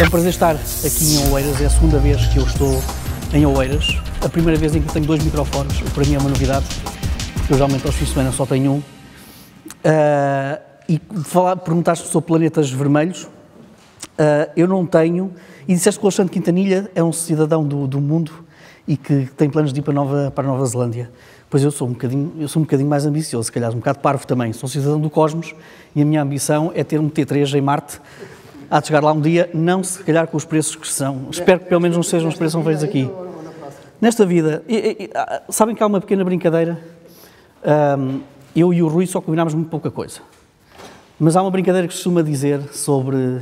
É um prazer estar aqui em Oeiras, é a segunda vez que eu estou em Oeiras. A primeira vez em que tenho dois microfones, para mim é uma novidade. Eu geralmente aos fins de semana só tenho um. Uh, e falar, perguntaste sobre planetas vermelhos. Uh, eu não tenho. E disseste que o Alexandre Quintanilha é um cidadão do, do mundo e que tem planos de ir para, Nova, para Nova Zelândia. Pois eu sou um bocadinho, eu sou um bocadinho mais ambicioso, se calhar um bocado parvo também. Sou cidadão do cosmos e a minha ambição é ter um T3 em Marte há de chegar lá um dia, não se calhar com os preços que são. Espero que pelo menos não sejam os preços que são feitos aqui. Nesta vida, e, e, ah, sabem que há uma pequena brincadeira? Um, eu e o Rui só combinámos muito pouca coisa. Mas há uma brincadeira que costuma dizer sobre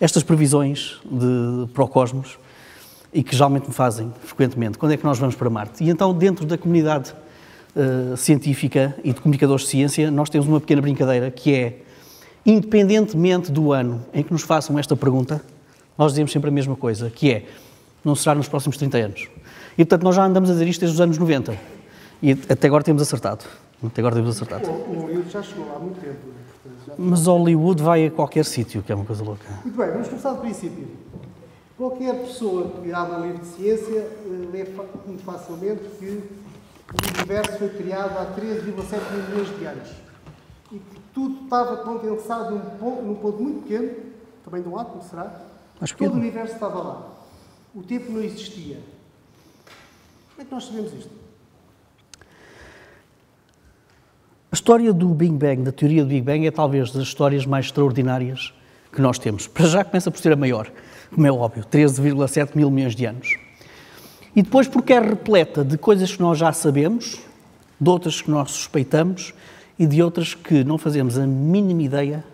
estas previsões de, para o cosmos e que geralmente me fazem frequentemente. Quando é que nós vamos para Marte? E então, dentro da comunidade uh, científica e de comunicadores de ciência, nós temos uma pequena brincadeira que é independentemente do ano em que nos façam esta pergunta, nós dizemos sempre a mesma coisa, que é, não será nos próximos 30 anos. E, portanto, nós já andamos a dizer isto desde os anos 90. E até agora temos acertado. Até agora temos acertado. O Hollywood já chegou há muito tempo. Mas Hollywood vai a qualquer sítio, que é uma coisa louca. Muito bem, vamos começar do princípio. Qualquer pessoa que um livro de ciência eh, lê muito facilmente que o universo foi criado há 13,7 milhões de anos e que tudo estava condensado num ponto, num ponto muito pequeno, também de um átomo, será? Que Todo o universo estava lá. O tempo não existia. Como é que nós sabemos isto? A história do Big Bang, da teoria do Big Bang, é talvez das histórias mais extraordinárias que nós temos. Para já começa por ser a maior, como é óbvio, 13,7 mil milhões de anos. E depois porque é repleta de coisas que nós já sabemos, de outras que nós suspeitamos e de outras que não fazemos a mínima ideia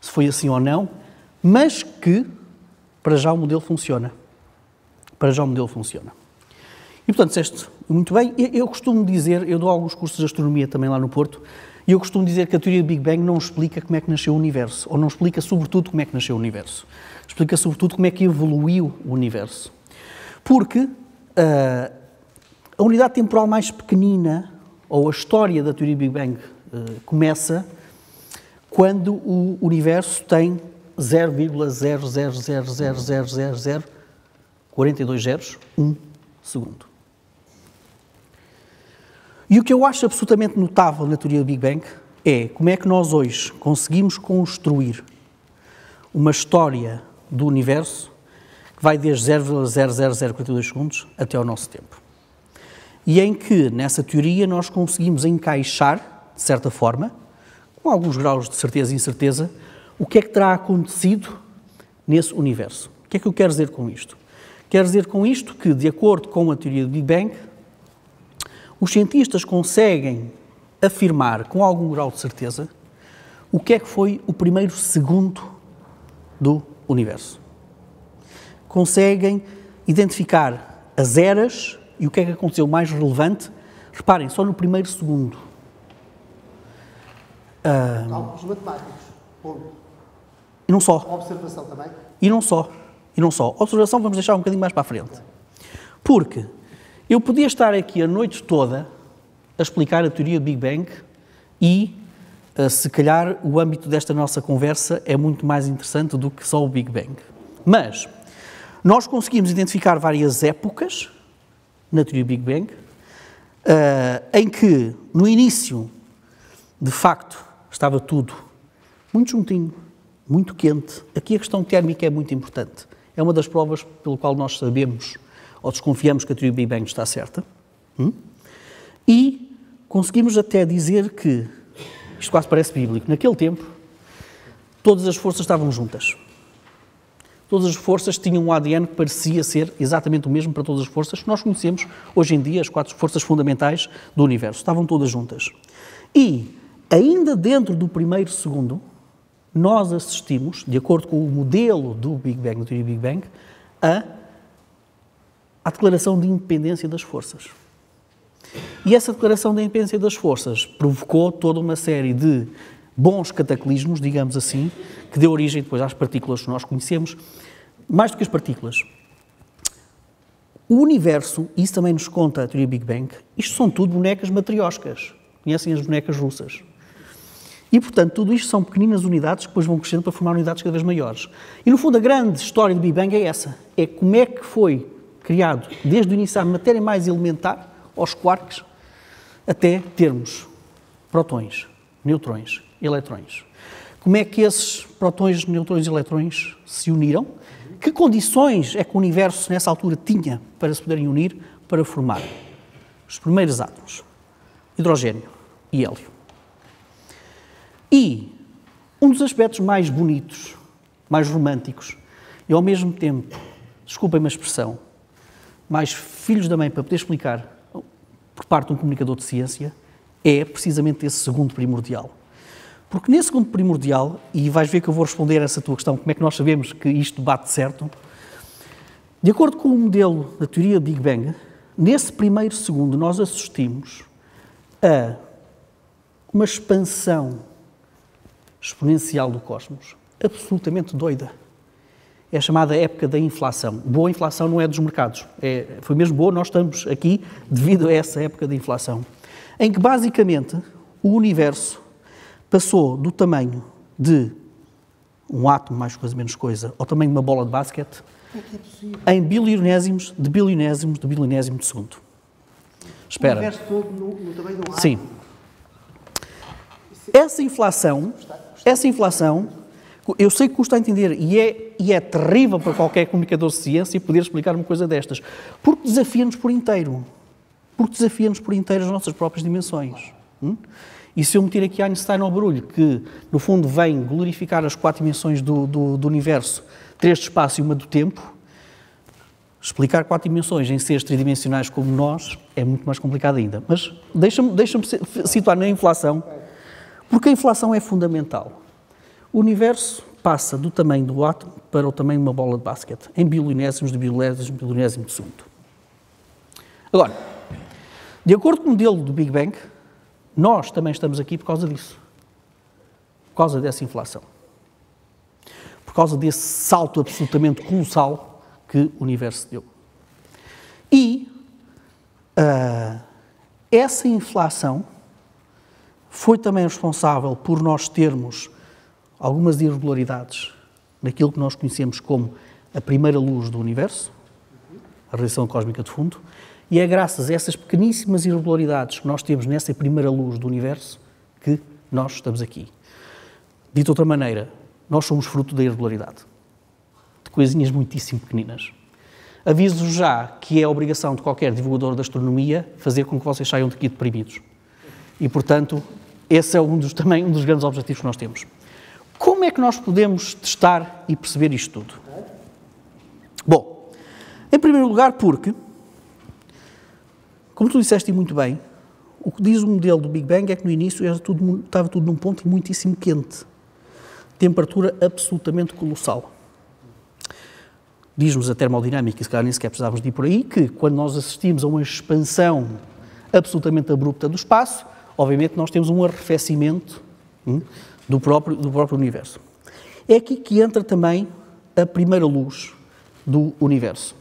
se foi assim ou não, mas que para já o modelo funciona. Para já o modelo funciona. E portanto, disseste muito bem. Eu costumo dizer, eu dou alguns cursos de astronomia também lá no Porto, e eu costumo dizer que a teoria do Big Bang não explica como é que nasceu o universo, ou não explica sobretudo como é que nasceu o universo. Explica sobretudo como é que evoluiu o universo. Porque uh, a unidade temporal mais pequenina, ou a história da teoria do Big Bang começa quando o universo tem 0,0000042 zeros, 1 segundo. E o que eu acho absolutamente notável na teoria do Big Bang é como é que nós hoje conseguimos construir uma história do universo que vai desde 0,00042 segundos até ao nosso tempo. E em que, nessa teoria, nós conseguimos encaixar de certa forma, com alguns graus de certeza e incerteza, o que é que terá acontecido nesse universo. O que é que eu quero dizer com isto? Quero dizer com isto que, de acordo com a teoria do Big Bang, os cientistas conseguem afirmar com algum grau de certeza o que é que foi o primeiro segundo do universo. Conseguem identificar as eras e o que é que aconteceu mais relevante, reparem, só no primeiro segundo ah, Cálculos matemáticos. E não só. Observação também? E não só. E não só. Observação vamos deixar um bocadinho mais para a frente. Porque eu podia estar aqui a noite toda a explicar a teoria do Big Bang e, uh, se calhar, o âmbito desta nossa conversa é muito mais interessante do que só o Big Bang. Mas nós conseguimos identificar várias épocas na teoria do Big Bang uh, em que, no início, de facto, estava tudo muito juntinho, muito quente. Aqui a questão térmica é muito importante. É uma das provas pelo qual nós sabemos ou desconfiamos que a teoria Big Bang está certa. Hum? E conseguimos até dizer que, isto quase parece bíblico, naquele tempo, todas as forças estavam juntas. Todas as forças tinham um ADN que parecia ser exatamente o mesmo para todas as forças que nós conhecemos hoje em dia, as quatro forças fundamentais do universo. Estavam todas juntas. E ainda dentro do primeiro segundo, nós assistimos, de acordo com o modelo do Big Bang, teoria Big Bang, a, a declaração de independência das forças. E essa declaração de independência das forças provocou toda uma série de bons cataclismos, digamos assim, que deu origem depois às partículas que nós conhecemos. Mais do que as partículas, o universo, isso também nos conta a teoria Big Bang, isto são tudo bonecas matrioscas. Conhecem as bonecas russas? E, portanto, tudo isto são pequeninas unidades que depois vão crescendo para formar unidades cada vez maiores. E, no fundo, a grande história do Big Bang é essa. É como é que foi criado, desde o início, a matéria mais elementar, aos quarks, até termos protões, neutrões, eletrões. Como é que esses protões, neutrões e eletrões se uniram? Que condições é que o universo, nessa altura, tinha para se poderem unir para formar os primeiros átomos? Hidrogênio e hélio. E um dos aspectos mais bonitos, mais românticos e ao mesmo tempo, desculpem-me a expressão, mais filhos da mãe para poder explicar por parte de um comunicador de ciência, é precisamente esse segundo primordial. Porque nesse segundo primordial, e vais ver que eu vou responder a essa tua questão, como é que nós sabemos que isto bate certo, de acordo com o modelo da teoria Big Bang, nesse primeiro segundo nós assistimos a uma expansão exponencial do cosmos, absolutamente doida. É a chamada época da inflação. Boa inflação não é dos mercados. É, foi mesmo boa, nós estamos aqui devido a essa época da inflação. Em que, basicamente, o universo passou do tamanho de um átomo, mais coisa, menos coisa, ao tamanho de uma bola de basquete, é em bilionésimos, de bilionésimos, de bilionésimo de segundo. Espera. O universo todo no, no tamanho de um átomo? Sim. Essa inflação essa inflação, eu sei que custa a entender e é, e é terrível para qualquer comunicador de ciência poder explicar uma coisa destas, porque desafia-nos por inteiro. Porque desafia-nos por inteiro as nossas próprias dimensões. Hum? E se eu meter aqui Einstein ao barulho, que no fundo vem glorificar as quatro dimensões do, do, do universo, três de espaço e uma do tempo, explicar quatro dimensões em seres tridimensionais como nós é muito mais complicado ainda. Mas deixa-me deixa situar na inflação porque a inflação é fundamental. O universo passa do tamanho do átomo para o tamanho de uma bola de basquete, em bilionésimos de bilionésimos de bilionésimo de segundo. Agora, de acordo com o modelo do Big Bang, nós também estamos aqui por causa disso. Por causa dessa inflação. Por causa desse salto absolutamente colossal que o universo deu. E uh, essa inflação foi também responsável por nós termos algumas irregularidades naquilo que nós conhecemos como a primeira luz do universo, a radiação cósmica de fundo, e é graças a essas pequeníssimas irregularidades que nós temos nessa primeira luz do universo que nós estamos aqui. Dito de outra maneira, nós somos fruto da irregularidade, de coisinhas muitíssimo pequeninas. Aviso já que é obrigação de qualquer divulgador da astronomia fazer com que vocês saiam daqui deprimidos. E, portanto, esse é um dos, também um dos grandes objetivos que nós temos. Como é que nós podemos testar e perceber isto tudo? Bom, em primeiro lugar, porque, como tu disseste muito bem, o que diz o modelo do Big Bang é que no início era tudo, estava tudo num ponto muitíssimo quente. Temperatura absolutamente colossal. Diz-nos a termodinâmica, e se calhar nem sequer precisávamos de ir por aí, que quando nós assistimos a uma expansão absolutamente abrupta do espaço, obviamente nós temos um arrefecimento hum, do, próprio, do próprio universo. É aqui que entra também a primeira luz do universo,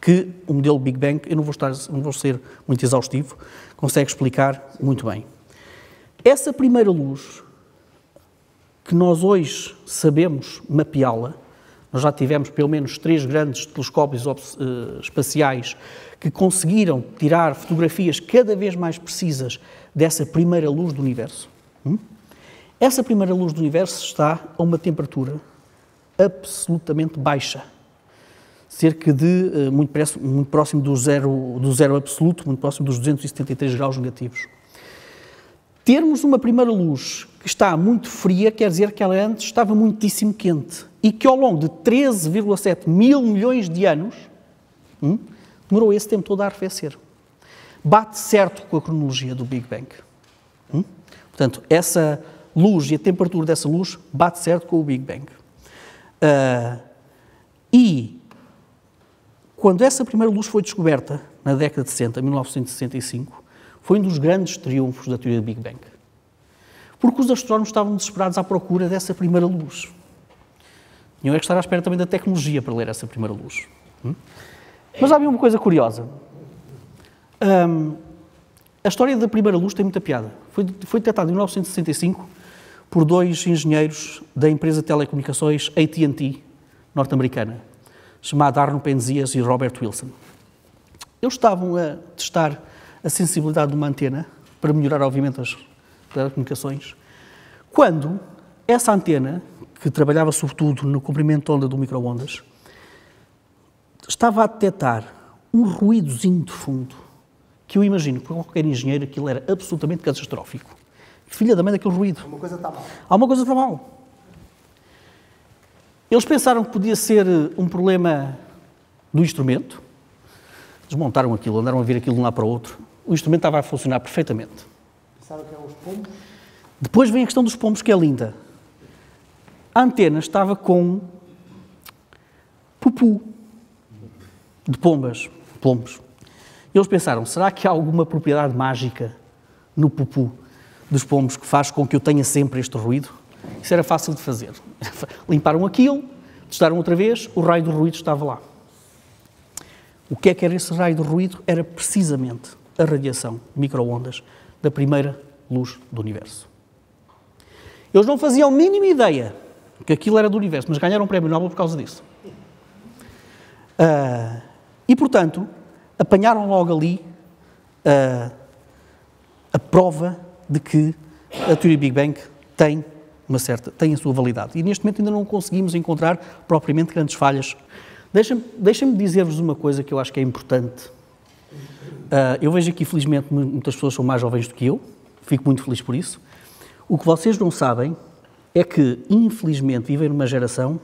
que o modelo Big Bang, eu não vou, estar, não vou ser muito exaustivo, consegue explicar muito bem. Essa primeira luz, que nós hoje sabemos mapeá-la, nós já tivemos pelo menos três grandes telescópios uh, espaciais que conseguiram tirar fotografias cada vez mais precisas dessa primeira luz do universo. Hum? Essa primeira luz do universo está a uma temperatura absolutamente baixa, cerca de uh, muito, muito próximo do zero, do zero absoluto, muito próximo dos 273 graus negativos. Termos uma primeira luz está muito fria quer dizer que ela antes estava muitíssimo quente e que ao longo de 13,7 mil milhões de anos hum, demorou esse tempo todo a arrefecer. Bate certo com a cronologia do Big Bang. Hum? Portanto, essa luz e a temperatura dessa luz bate certo com o Big Bang. Uh, e quando essa primeira luz foi descoberta, na década de 60, 1965, foi um dos grandes triunfos da teoria do Big Bang. Porque os astrónomos estavam desesperados à procura dessa primeira luz. Tinham é que estar à espera também da tecnologia para ler essa primeira luz. Hum? Mas havia uma coisa curiosa. Um, a história da primeira luz tem muita piada. Foi, foi detectada em 1965 por dois engenheiros da empresa de telecomunicações AT&T norte-americana, chamada Arno Penzias e Robert Wilson. Eles estavam a testar a sensibilidade de uma antena para melhorar, obviamente, as telecomunicações, quando essa antena, que trabalhava sobretudo no comprimento de onda do micro-ondas, estava a detectar um ruídozinho de fundo que eu imagino que qualquer engenheiro aquilo era absolutamente catastrófico. Filha da mãe daquele ruído. Uma coisa está mal. Alguma coisa está mal. Eles pensaram que podia ser eh, um problema do instrumento. Desmontaram aquilo, andaram a vir aquilo de um lado para o outro. O instrumento estava a funcionar perfeitamente. Pensaram que eram os pombos? Depois vem a questão dos pombos, que é linda. A antena estava com pupu de pombas, pombos. Eles pensaram, será que há alguma propriedade mágica no pupu dos pombos que faz com que eu tenha sempre este ruído? Isso era fácil de fazer. Limparam aquilo, testaram outra vez, o raio do ruído estava lá. O que é que era esse raio do ruído? Era precisamente a radiação microondas da primeira luz do universo. Eles não faziam a mínima ideia que aquilo era do universo, mas ganharam um prémio Nobel por causa disso. Uh, e, portanto, apanharam logo ali uh, a prova de que a teoria Big Bang tem uma certa, tem a sua validade. E neste momento ainda não conseguimos encontrar propriamente grandes falhas. Deixem-me deixem dizer-vos uma coisa que eu acho que é importante. Uh, eu vejo aqui, felizmente, muitas pessoas são mais jovens do que eu, fico muito feliz por isso. O que vocês não sabem é que, infelizmente, vivem numa geração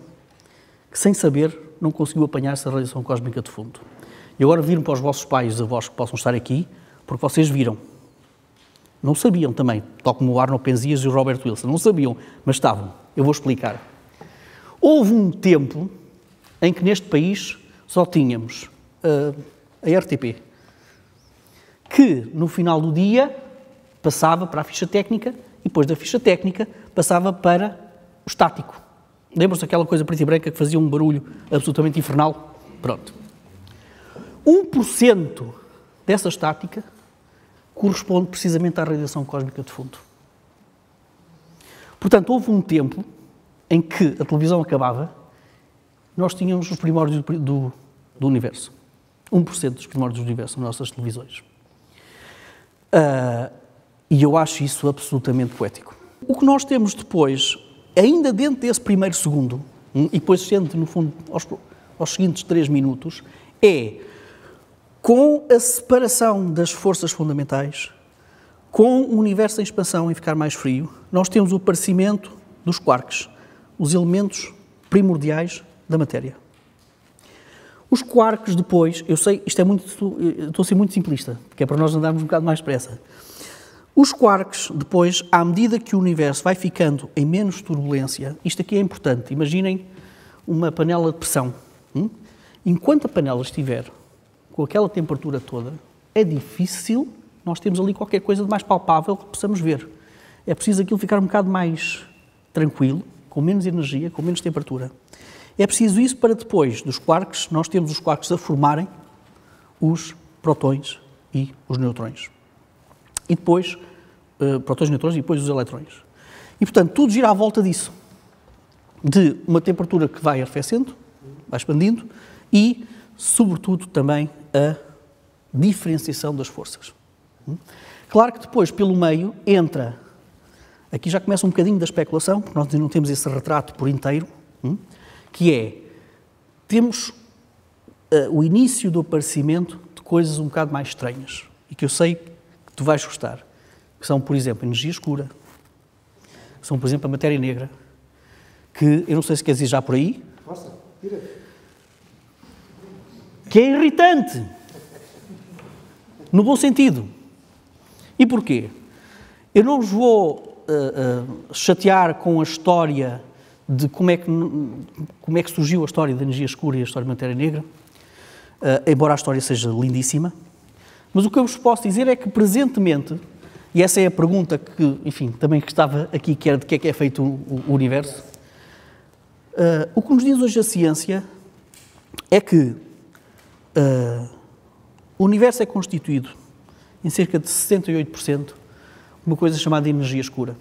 que, sem saber, não conseguiu apanhar essa radiação cósmica de fundo. E agora viram para os vossos pais e avós que possam estar aqui, porque vocês viram. Não sabiam também, tal como o Arno Penzias e o Robert Wilson. Não sabiam, mas estavam. Eu vou explicar. Houve um tempo em que neste país só tínhamos uh, a RTP, que no final do dia passava para a ficha técnica e depois da ficha técnica passava para o estático. Lembram-se daquela coisa preta e branca que fazia um barulho absolutamente infernal? Pronto. 1% dessa estática corresponde precisamente à radiação cósmica de fundo. Portanto, houve um tempo em que a televisão acabava, nós tínhamos os primórdios do, do, do universo. 1% dos primórdios do universo nas nossas televisões. Uh, e eu acho isso absolutamente poético. O que nós temos depois, ainda dentro desse primeiro segundo, hum, e depois sendo, no fundo, aos, aos seguintes três minutos, é com a separação das forças fundamentais, com o universo em expansão e ficar mais frio, nós temos o aparecimento dos quarks, os elementos primordiais da matéria. Os quarks depois, eu sei, isto é muito, estou a ser muito simplista, porque é para nós andarmos um bocado mais depressa. Os quarks depois, à medida que o universo vai ficando em menos turbulência, isto aqui é importante, imaginem uma panela de pressão. Hum? Enquanto a panela estiver com aquela temperatura toda, é difícil nós temos ali qualquer coisa de mais palpável que possamos ver. É preciso aquilo ficar um bocado mais tranquilo, com menos energia, com menos temperatura. É preciso isso para depois dos quarks, nós temos os quarks a formarem os protões e os neutrões. E depois, uh, protões, neutrões e depois os eletrões. E, portanto, tudo gira à volta disso. De uma temperatura que vai arrefecendo, vai expandindo e, sobretudo, também a diferenciação das forças. Hum? Claro que depois, pelo meio, entra. Aqui já começa um bocadinho da especulação, porque nós não temos esse retrato por inteiro, hum? Que é. Temos uh, o início do aparecimento de coisas um bocado mais estranhas e que eu sei que tu vais gostar. Que são, por exemplo, a energia escura, que são, por exemplo, a matéria negra, que eu não sei se queres ir já por aí. Força, tira. Que é irritante. No bom sentido. E porquê? Eu não vos vou uh, uh, chatear com a história de como é, que, como é que surgiu a história da energia escura e a história da matéria negra, uh, embora a história seja lindíssima. Mas o que eu vos posso dizer é que, presentemente, e essa é a pergunta que, enfim, também que estava aqui, que era de que é que é feito o, universo, o que nos diz hoje a ciência é que o universo é constituído em cerca de 68% uma coisa chamada energia escura.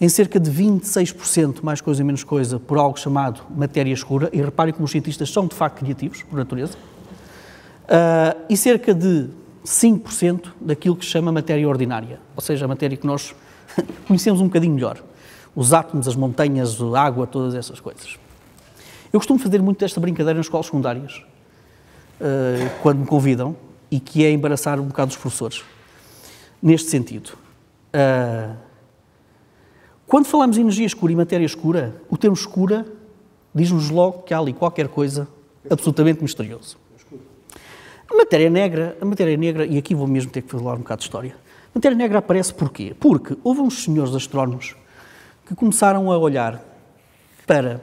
Em cerca de 26%, mais coisa menos coisa, por algo chamado matéria escura, e reparem como os cientistas são de facto criativos, por natureza, uh, e cerca de 5% daquilo que se chama matéria ordinária, ou seja, a matéria que nós conhecemos um bocadinho melhor. Os átomos, as montanhas, a água, todas essas coisas. Eu costumo fazer muito desta brincadeira nas escolas secundárias, uh, quando me convidam, e que é embaraçar um bocado os professores. Neste sentido. Uh, quando falamos em energia escura e matéria escura, o termo escura diz-nos logo que há ali qualquer coisa absolutamente misterioso. A matéria negra, a matéria negra, e aqui vou mesmo ter que falar um bocado de história. A matéria negra aparece porquê? Porque houve uns senhores astrónomos que começaram a olhar para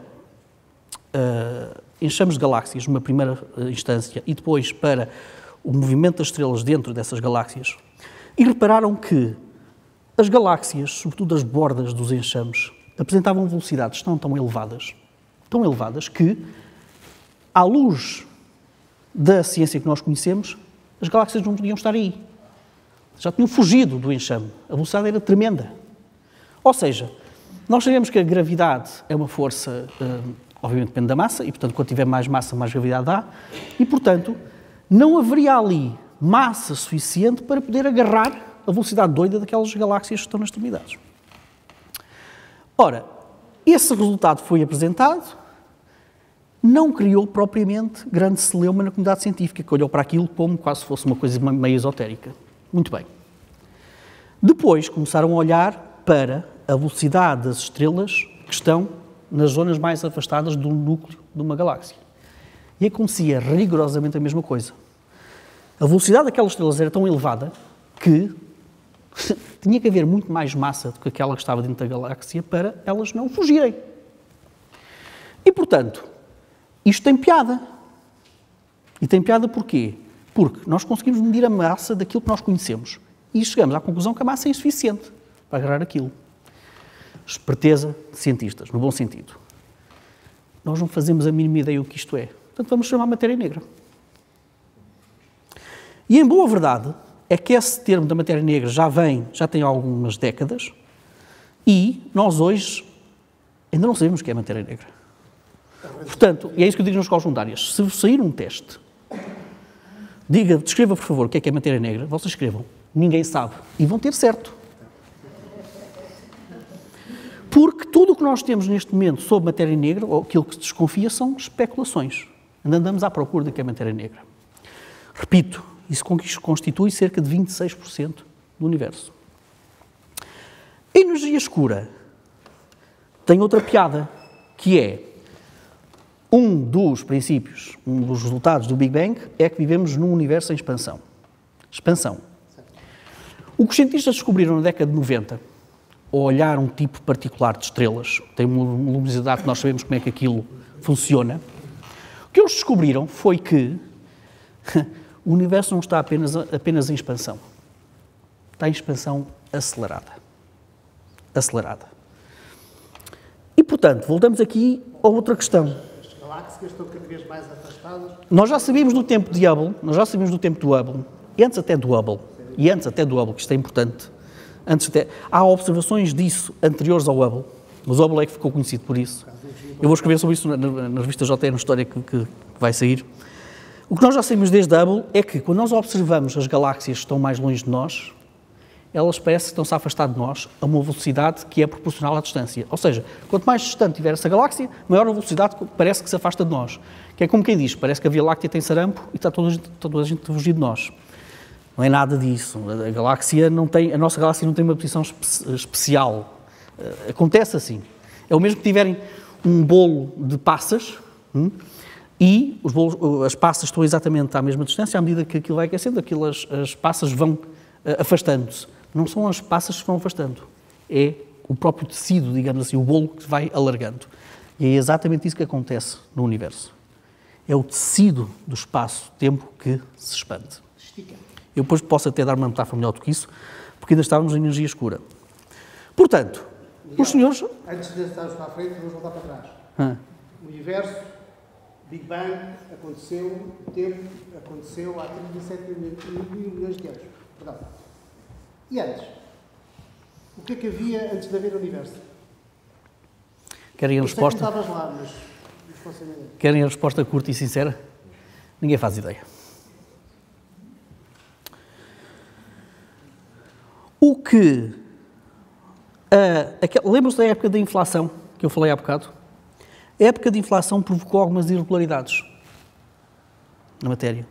uh, enxames de galáxias numa primeira uh, instância e depois para o movimento das estrelas dentro dessas galáxias e repararam que as galáxias, sobretudo as bordas dos enxames, apresentavam velocidades tão, tão elevadas, tão elevadas que, à luz da ciência que nós conhecemos, as galáxias não podiam estar aí. Já tinham fugido do enxame. A velocidade era tremenda. Ou seja, nós sabemos que a gravidade é uma força, hum, obviamente depende da massa, e portanto, quando tiver mais massa, mais gravidade dá, e portanto, não haveria ali massa suficiente para poder agarrar a velocidade doida daquelas galáxias que estão nas extremidades. Ora, esse resultado foi apresentado, não criou propriamente grande celeuma na comunidade científica, que olhou para aquilo como quase fosse uma coisa meio esotérica. Muito bem. Depois começaram a olhar para a velocidade das estrelas que estão nas zonas mais afastadas do núcleo de uma galáxia. E acontecia rigorosamente a mesma coisa. A velocidade daquelas estrelas era tão elevada que tinha que haver muito mais massa do que aquela que estava dentro da galáxia para elas não fugirem. E, portanto, isto tem piada. E tem piada porquê? Porque nós conseguimos medir a massa daquilo que nós conhecemos. E chegamos à conclusão que a massa é insuficiente para agarrar aquilo. Esperteza de cientistas, no bom sentido. Nós não fazemos a mínima ideia o que isto é. Portanto, vamos chamar matéria negra. E, em boa verdade, é que esse termo da matéria negra já vem, já tem algumas décadas, e nós hoje ainda não sabemos o que é matéria negra. Portanto, e é isso que eu digo nas escolas voluntárias, se sair um teste, diga, descreva por favor o que é que é matéria negra, vocês escrevam, ninguém sabe, e vão ter certo. Porque tudo o que nós temos neste momento sobre matéria negra, ou aquilo que se desconfia, são especulações. Andamos à procura do que é matéria negra. Repito, isso constitui cerca de 26% do universo. A energia escura tem outra piada, que é um dos princípios, um dos resultados do Big Bang é que vivemos num universo em expansão. Expansão. O que os cientistas descobriram na década de 90, ao olhar um tipo particular de estrelas, tem uma luminosidade que nós sabemos como é que aquilo funciona, o que eles descobriram foi que o universo não está apenas, apenas em expansão. Está em expansão acelerada. Acelerada. E, portanto, voltamos aqui a outra questão. As galáxias estão cada vez mais afastadas. Nós já sabíamos do tempo de Hubble, nós já sabíamos do tempo do Hubble, e antes até do Hubble, e antes até do Hubble, que isto é importante, antes até, há observações disso anteriores ao Hubble, mas o Hubble é que ficou conhecido por isso. Eu vou escrever sobre isso na, na, na revista JT, na história que, que vai sair. O que nós já sabemos desde Hubble é que, quando nós observamos as galáxias que estão mais longe de nós, elas parecem que estão-se a afastar de nós a uma velocidade que é proporcional à distância. Ou seja, quanto mais distante tiver essa galáxia, maior a velocidade parece que se afasta de nós. Que é como quem diz, parece que a Via Láctea tem sarampo e está toda, está toda a gente a fugir de nós. Não é nada disso. A galáxia não tem, a nossa galáxia não tem uma posição espe especial. Uh, acontece assim. É o mesmo que tiverem um bolo de passas, hum, e os bolos, as passas estão exatamente à mesma distância, à medida que aquilo vai aquecendo, aquelas, as passas vão uh, afastando-se. Não são as passas que vão afastando, é o próprio tecido, digamos assim, o bolo que vai alargando. E é exatamente isso que acontece no universo. É o tecido do espaço-tempo que se expande. Eu depois posso até dar uma metáfora melhor do que isso, porque ainda estávamos em energia escura. Portanto, Miguel, os senhores... Antes de estarmos para a frente, vamos voltar para trás. O universo Big Bang aconteceu, o tempo aconteceu há 37 mil milhões de anos. Perdão. E antes? O que é que havia antes de haver o universo? Querem a que resposta? estavas lá, mas... Querem a resposta curta e sincera? Ninguém faz ideia. O que. aquel- Lembram-se da época da inflação que eu falei há bocado? A época de inflação provocou algumas irregularidades na matéria,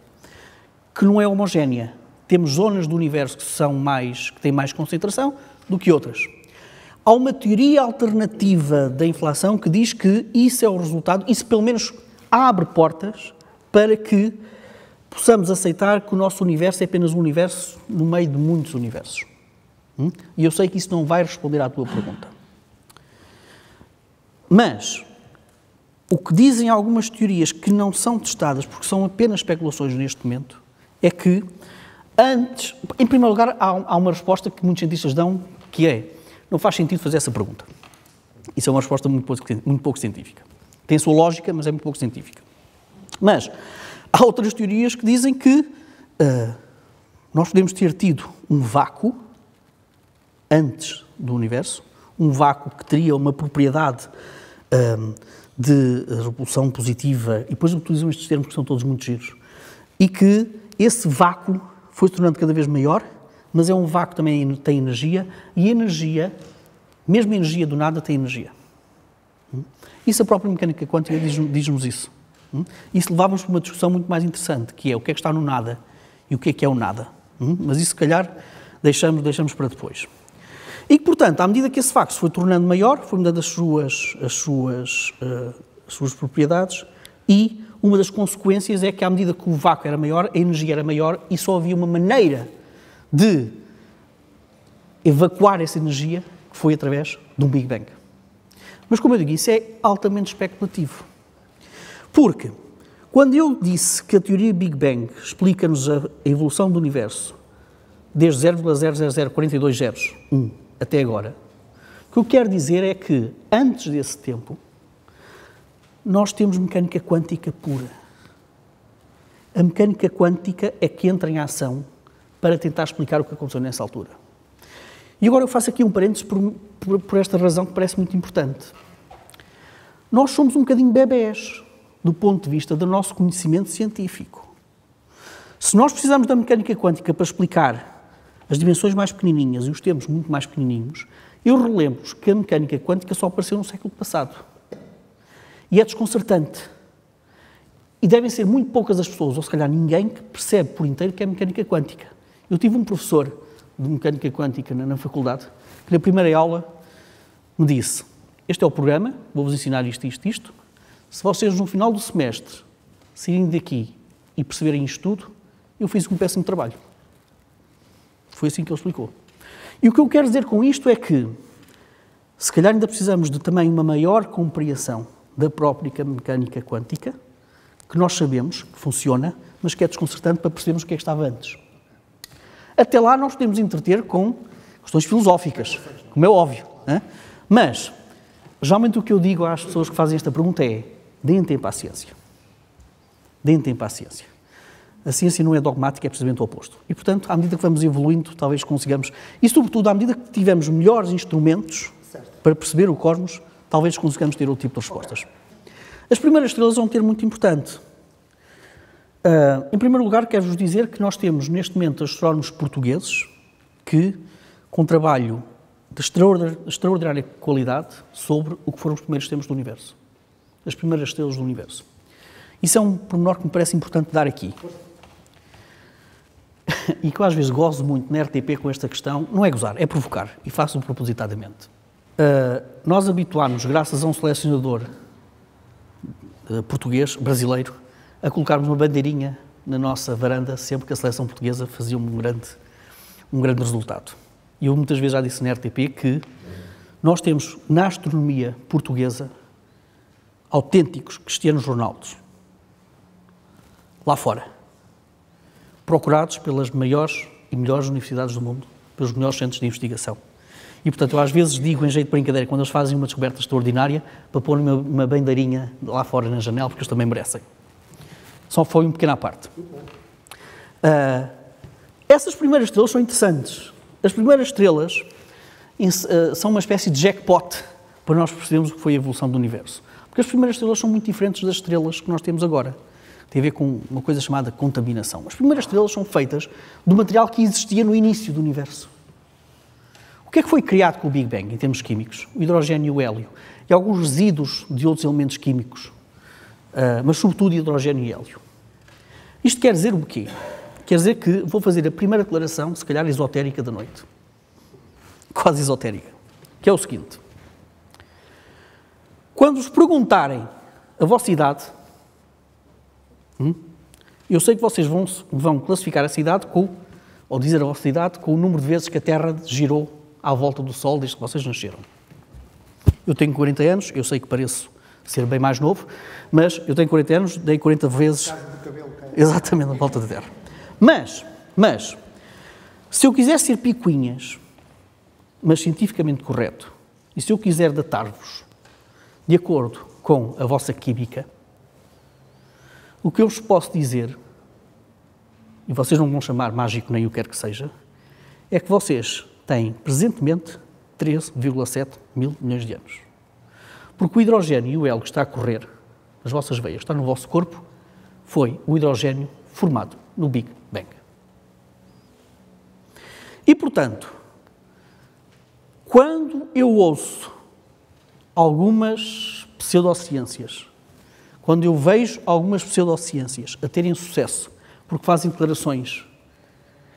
que não é homogénea. Temos zonas do universo que são mais que têm mais concentração do que outras. Há uma teoria alternativa da inflação que diz que isso é o resultado, isso pelo menos abre portas para que possamos aceitar que o nosso universo é apenas um universo no meio de muitos universos. Hum? E eu sei que isso não vai responder à tua pergunta. Mas o que dizem algumas teorias que não são testadas, porque são apenas especulações neste momento, é que antes, em primeiro lugar, há, há uma resposta que muitos cientistas dão, que é, não faz sentido fazer essa pergunta. Isso é uma resposta muito pouco, muito pouco científica. Tem a sua lógica, mas é muito pouco científica. Mas há outras teorias que dizem que ah, nós podemos ter tido um vácuo antes do universo, um vácuo que teria uma propriedade hum, de repulsão positiva, e depois utilizam estes termos que são todos muito giros, e que esse vácuo foi se tornando cada vez maior, mas é um vácuo também tem energia, e energia, mesmo a energia do nada, tem energia. Hum? Isso a própria mecânica quântica diz- diz-nos isso. Hum? Isso levava-nos para uma discussão muito mais interessante, que é o que é que está no nada e o que é que é o nada. Hum? Mas isso, se calhar, deixamos, deixamos para depois. E que, portanto, à medida que esse facto se foi tornando maior, foi mudando as suas, as suas, eh, as suas propriedades e uma das consequências é que, à medida que o vácuo era maior, a energia era maior e só havia uma maneira de evacuar essa energia, que foi através de um Big Bang. Mas, como eu digo, isso é altamente especulativo. Porque, quando eu disse que a teoria Big Bang explica-nos a evolução do universo desde 0,00042 zeros, 1, até agora, o que eu quero dizer é que, antes desse tempo, nós temos mecânica quântica pura. A mecânica quântica é que entra em ação para tentar explicar o que aconteceu nessa altura. E agora eu faço aqui um parênteses por, por, por esta razão que parece muito importante. Nós somos um bocadinho bebés do ponto de vista do nosso conhecimento científico. Se nós precisamos da mecânica quântica para explicar as dimensões mais pequenininhas e os tempos muito mais pequenininhos, eu relembro-vos que a mecânica quântica só apareceu no século passado. E é desconcertante. E devem ser muito poucas as pessoas, ou se calhar ninguém, que percebe por inteiro que é mecânica quântica. Eu tive um professor de mecânica quântica na, na faculdade que, na primeira aula, me disse: Este é o programa, vou-vos ensinar isto, isto, isto. Se vocês, no final do semestre, saírem daqui e perceberem isto tudo, eu fiz um péssimo trabalho. Foi assim que ele explicou. E o que eu quero dizer com isto é que, se calhar, ainda precisamos de também uma maior compreensão da própria mecânica quântica, que nós sabemos que funciona, mas que é desconcertante para percebermos o que é que estava antes. Até lá, nós podemos entreter com questões filosóficas, como é óbvio. Né? Mas, geralmente, o que eu digo às pessoas que fazem esta pergunta é: deem tempo à ciência. Deem tempo à ciência. A ciência não é dogmática, é precisamente o oposto. E, portanto, à medida que vamos evoluindo, talvez consigamos. E, sobretudo, à medida que tivermos melhores instrumentos para perceber o cosmos, talvez consigamos ter outro tipo de respostas. As primeiras estrelas vão ter muito importante. Uh, em primeiro lugar, quero-vos dizer que nós temos, neste momento, astrónomos portugueses que, com trabalho de extraordinária, extraordinária qualidade sobre o que foram os primeiros tempos do universo. As primeiras estrelas do universo. Isso é um pormenor que me parece importante dar aqui. e que eu às vezes gozo muito na RTP com esta questão, não é gozar, é provocar, e faço-o propositadamente. Uh, nós habituámos, graças a um selecionador uh, português, brasileiro, a colocarmos uma bandeirinha na nossa varanda sempre que a seleção portuguesa fazia um grande, um grande resultado. E eu muitas vezes já disse na RTP que nós temos na astronomia portuguesa autênticos Cristianos Ronaldos, lá fora, procurados pelas maiores e melhores universidades do mundo, pelos melhores centros de investigação. E, portanto, eu às vezes digo em jeito de brincadeira, quando eles fazem uma descoberta extraordinária, para pôr uma, uma bandeirinha lá fora na janela, porque eles também merecem. Só foi uma pequena parte. Uh, essas primeiras estrelas são interessantes. As primeiras estrelas uh, são uma espécie de jackpot para nós percebermos o que foi a evolução do universo. Porque as primeiras estrelas são muito diferentes das estrelas que nós temos agora. Tem a ver com uma coisa chamada contaminação. As primeiras estrelas são feitas do material que existia no início do universo. O que é que foi criado com o Big Bang, em termos químicos? O hidrogênio e o hélio. E alguns resíduos de outros elementos químicos, ah, mas sobretudo hidrogênio e hélio. Isto quer dizer o quê? Quer dizer que vou fazer a primeira declaração, se calhar esotérica da noite. Quase esotérica. Que é o seguinte. Quando vos perguntarem a vossa idade, hum, eu sei que vocês vão, vão classificar a cidade com, ou dizer a vossa idade, com o número de vezes que a Terra girou à volta do Sol desde que vocês nasceram. Eu tenho 40 anos, eu sei que pareço ser bem mais novo, mas eu tenho 40 anos, dei 40 vezes. Exatamente, na volta da Terra. Mas, mas, se eu quiser ser picuinhas, mas cientificamente correto, e se eu quiser datar-vos de acordo com a vossa química, o que eu vos posso dizer, e vocês não vão chamar mágico nem o que quer que seja, é que vocês têm presentemente 13,7 mil milhões de anos. Porque o hidrogênio e o hélio que está a correr nas vossas veias, está no vosso corpo, foi o hidrogênio formado no Big Bang. E, portanto, quando eu ouço algumas pseudociências, quando eu vejo algumas pseudociências a terem sucesso porque fazem declarações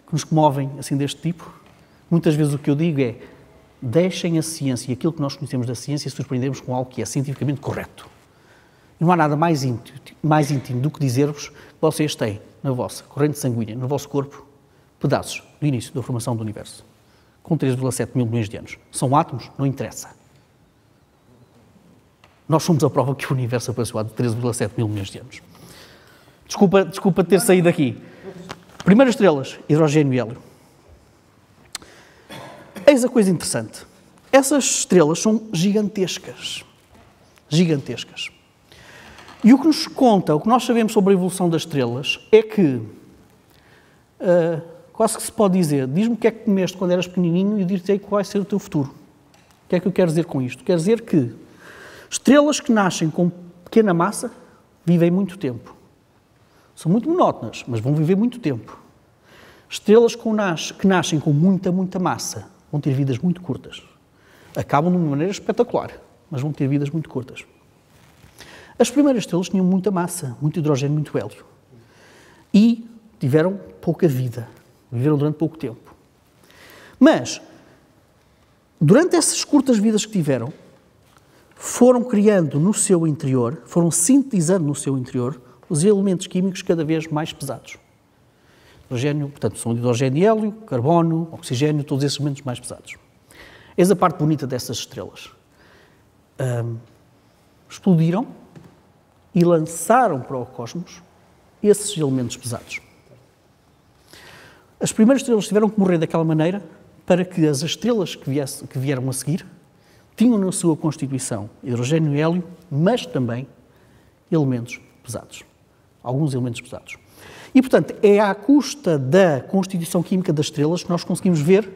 que nos comovem assim deste tipo, muitas vezes o que eu digo é deixem a ciência e aquilo que nós conhecemos da ciência surpreendemos com algo que é cientificamente correto. Não há nada mais íntimo, mais íntimo do que dizer-vos que vocês têm na vossa corrente sanguínea, no vosso corpo, pedaços do início da formação do universo, com 3,7 mil milhões de anos. São átomos? Não interessa. Nós somos a prova que o universo apareceu há 13,7 mil milhões de anos. Desculpa, desculpa ter saído daqui. Primeiras estrelas, hidrogênio e hélio. Eis a coisa interessante. Essas estrelas são gigantescas. Gigantescas. E o que nos conta, o que nós sabemos sobre a evolução das estrelas é que, uh, quase que se pode dizer, diz-me o que é que comeste quando eras pequenininho e dir-te qual vai ser o teu futuro. O que é que eu quero dizer com isto? Quer dizer que estrelas que nascem com pequena massa vivem muito tempo. São muito monótonas, mas vão viver muito tempo. Estrelas que nascem com muita, muita massa vão ter vidas muito curtas. Acabam de uma maneira espetacular, mas vão ter vidas muito curtas. As primeiras estrelas tinham muita massa, muito hidrogênio, muito hélio. E tiveram pouca vida. Viveram durante pouco tempo. Mas, durante essas curtas vidas que tiveram, foram criando no seu interior, foram sintetizando no seu interior os elementos químicos cada vez mais pesados. Hidrogênio, portanto, são hidrogênio e hélio, carbono, oxigênio, todos esses elementos mais pesados. Eis a parte bonita dessas estrelas. Um, explodiram e lançaram para o cosmos esses elementos pesados. As primeiras estrelas tiveram que morrer daquela maneira para que as estrelas que, viesse, que vieram a seguir tinham na sua constituição hidrogênio e hélio, mas também elementos pesados. Alguns elementos pesados. E, portanto, é à custa da constituição química das estrelas que nós conseguimos ver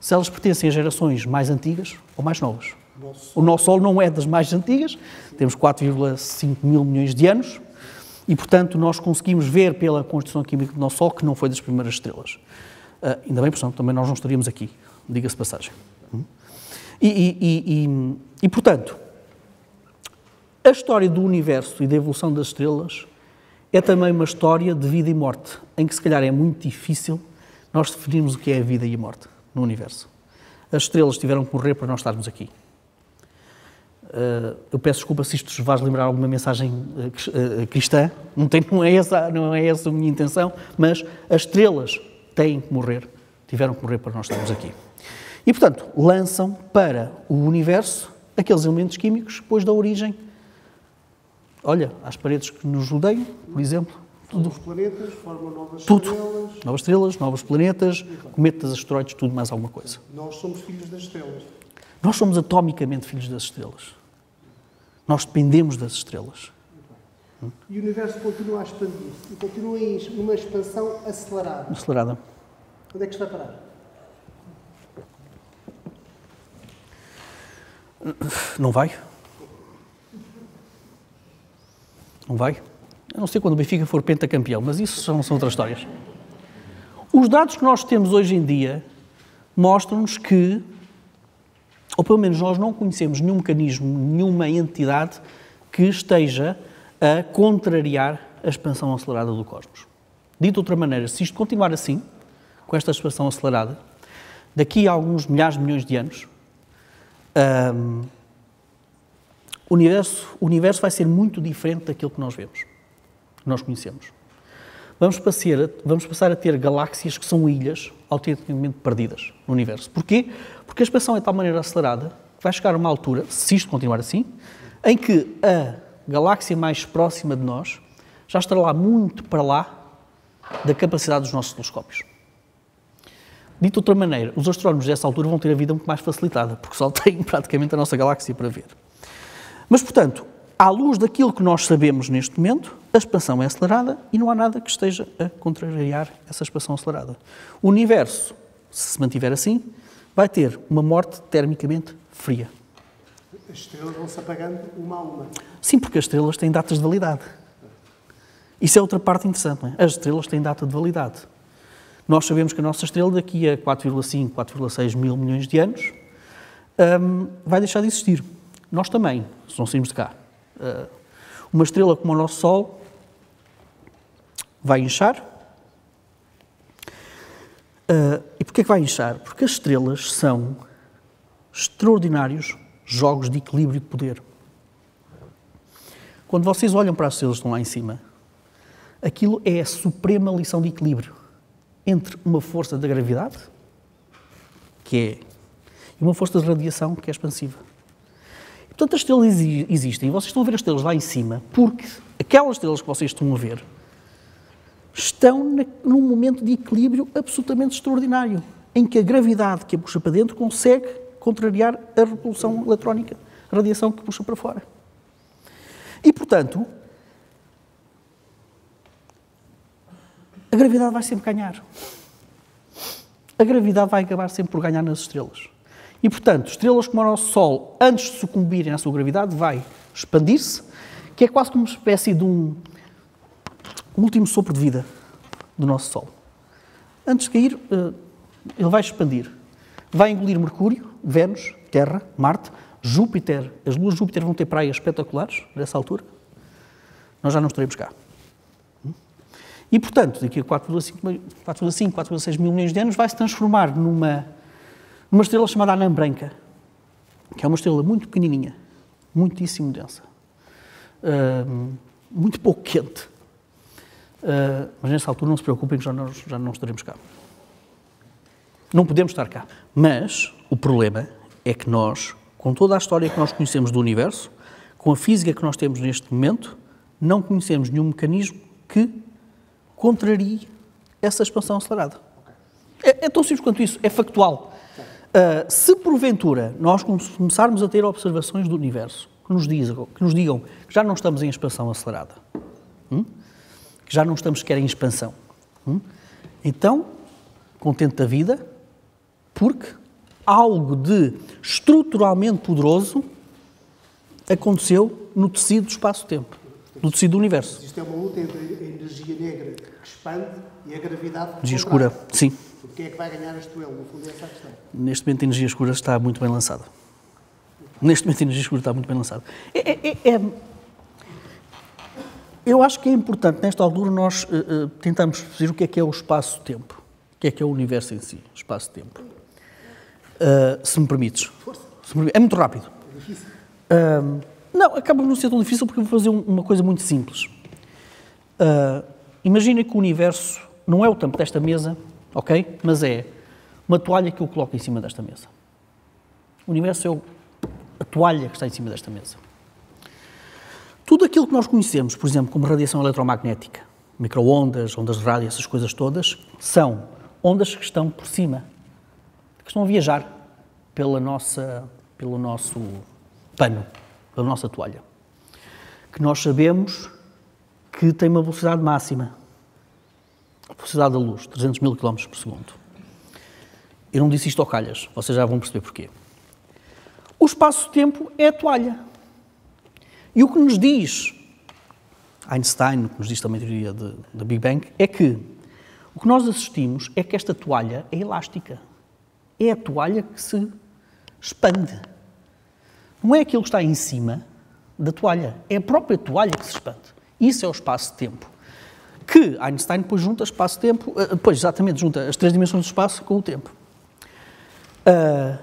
se elas pertencem a gerações mais antigas ou mais novas. O nosso Sol não é das mais antigas, temos 4,5 mil milhões de anos, e, portanto, nós conseguimos ver pela constituição química do nosso Sol que não foi das primeiras estrelas. Uh, ainda bem, portanto, também nós não estaríamos aqui, diga-se passagem. E, e, e, e, portanto, a história do universo e da evolução das estrelas é também uma história de vida e morte, em que se calhar é muito difícil nós definirmos o que é a vida e a morte no universo. As estrelas tiveram que morrer para nós estarmos aqui. Uh, eu peço desculpa se isto vos faz lembrar alguma mensagem uh, cristã, não, tem, não, é essa, não é essa a minha intenção, mas as estrelas têm que morrer, tiveram que morrer para nós estarmos aqui. E, portanto, lançam para o universo aqueles elementos químicos que depois dão origem, olha, às paredes que nos rodeiam, por exemplo. Tudo. Novos planetas, formam novas tudo. estrelas. Novas estrelas, novos planetas, cometas, asteroides, tudo mais alguma coisa. Nós somos filhos das estrelas. Nós somos atomicamente filhos das estrelas. Nós dependemos das estrelas. E o universo continua a expandir-se e continua numa expansão acelerada. Acelerada. Onde é que está a parar? Não vai. Não vai. Eu não sei quando o Benfica for pentacampeão, mas isso são, são outras histórias. Os dados que nós temos hoje em dia mostram-nos que, ou pelo menos nós não conhecemos nenhum mecanismo, nenhuma entidade que esteja a contrariar a expansão acelerada do cosmos. Dito de outra maneira, se isto continuar assim, com esta expansão acelerada, daqui a alguns milhares de milhões de anos, um, o, universo, o universo vai ser muito diferente daquilo que nós vemos, que nós conhecemos. Vamos vamos passar a ter galáxias que são ilhas autenticamente perdidas no universo. Porquê? Porque a expansão é de tal maneira acelerada que vai chegar a uma altura, se isto continuar assim, em que a galáxia mais próxima de nós já estará lá muito para lá da capacidade dos nossos telescópios. Dito de outra maneira, os astrónomos dessa altura vão ter a vida muito mais facilitada, porque só têm praticamente a nossa galáxia para ver. Mas, portanto, à luz daquilo que nós sabemos neste momento, a expansão é acelerada e não há nada que esteja a contrariar essa expansão acelerada. O universo, se se mantiver assim, vai ter uma morte termicamente fria. As estrelas vão se apagando uma a uma. Sim, porque as estrelas têm datas de validade. Isso é outra parte interessante. Não é? As estrelas têm data de validade. Nós sabemos que a nossa estrela, daqui a 4,5, 4,6 mil milhões de anos, um, vai deixar de existir. Nós também, se não sairmos de cá. Uh, uma estrela como o nosso Sol vai inchar. Uh, e porquê que vai inchar? Porque as estrelas são extraordinários jogos de equilíbrio de poder. Quando vocês olham para as estrelas que estão lá em cima, aquilo é a suprema lição de equilíbrio entre uma força da gravidade, que é, e uma força de radiação, que é expansiva. E, portanto, as estrelas existem, e vocês estão a ver as estrelas lá em cima, porque aquelas estrelas que vocês estão a ver estão num momento de equilíbrio absolutamente extraordinário, em que a gravidade que a puxa para dentro consegue contrariar a repulsão eletrónica, a radiação que puxa para fora. E, portanto, a gravidade vai sempre ganhar. A gravidade vai acabar sempre por ganhar nas estrelas. E, portanto, estrelas como o nosso Sol, antes de sucumbirem à sua gravidade, vai expandir-se, que é quase como uma espécie de um, um último sopro de vida do nosso Sol. Antes de cair, eh, ele vai expandir. Vai engolir Mercúrio, Vênus, Terra, Marte, Júpiter. As luas de Júpiter vão ter praias espetaculares nessa altura. Nós já não estaremos cá. E, portanto, daqui a 4,5, 4,6 mil milhões de anos vai se transformar numa, numa estrela chamada Anã Branca, que é uma estrela muito pequenininha, muitíssimo densa, uh, muito pouco quente. Uh, mas nessa altura não se preocupem já não, já não estaremos cá. Não podemos estar cá. Mas o problema é que nós, com toda a história que nós conhecemos do universo, com a física que nós temos neste momento, não conhecemos nenhum mecanismo que contrarie essa expansão acelerada. É, é, tão simples quanto isso, é factual. Uh, se porventura nós começarmos a ter observações do universo que nos, digam, que nos digam que já não estamos em expansão acelerada, hum? que já não estamos sequer em expansão, hum? então, contente da vida, porque algo de estruturalmente poderoso aconteceu no tecido do espaço-tempo, no tecido do universo. Isto é uma luta entre a energia negra expande e a gravidade. Energia escura, sim. Quem é que vai ganhar este duelo? No fundo, é essa a questão. Neste momento, a energia escura está muito bem lançada. Neste momento, a energia escura está muito bem lançada. É, é, é, é eu acho que é importante, nesta altura, nós uh, uh, tentarmos perceber o que é que é o espaço-tempo. O que é que é o universo em si, espaço-tempo. Uh, se me permites. Se me, é muito rápido. É difícil. Não, acaba por não ser tão difícil porque eu vou fazer um, uma coisa muito simples. Uh, Imagina que o universo não é o tampo desta mesa, ok? Mas é uma toalha que eu coloco em cima desta mesa. O universo é a toalha que está em cima desta mesa. Tudo aquilo que nós conhecemos, por exemplo, como radiação eletromagnética, microondas, ondas de rádio, essas coisas todas, são ondas que estão por cima, que estão a viajar pela nossa, pelo nosso pano, pela nossa toalha. Que nós sabemos que tem uma velocidade máxima. A velocidade da luz, 300 mil km por segundo. Eu não disse isto ao calhas, vocês já vão perceber porquê. o espaço-tempo é a toalha. E o que nos diz Einstein, o que nos diz também a teoria da Big Bang, é que o que nós assistimos é que esta toalha é elástica. É a toalha que se expande. Não é aquilo que está em cima da toalha, é a própria toalha que se expande. Isso é o espaço-tempo. Que Einstein depois junta espaço-tempo, eh, depois exatamente junta as três dimensões do espaço com o tempo. Uh,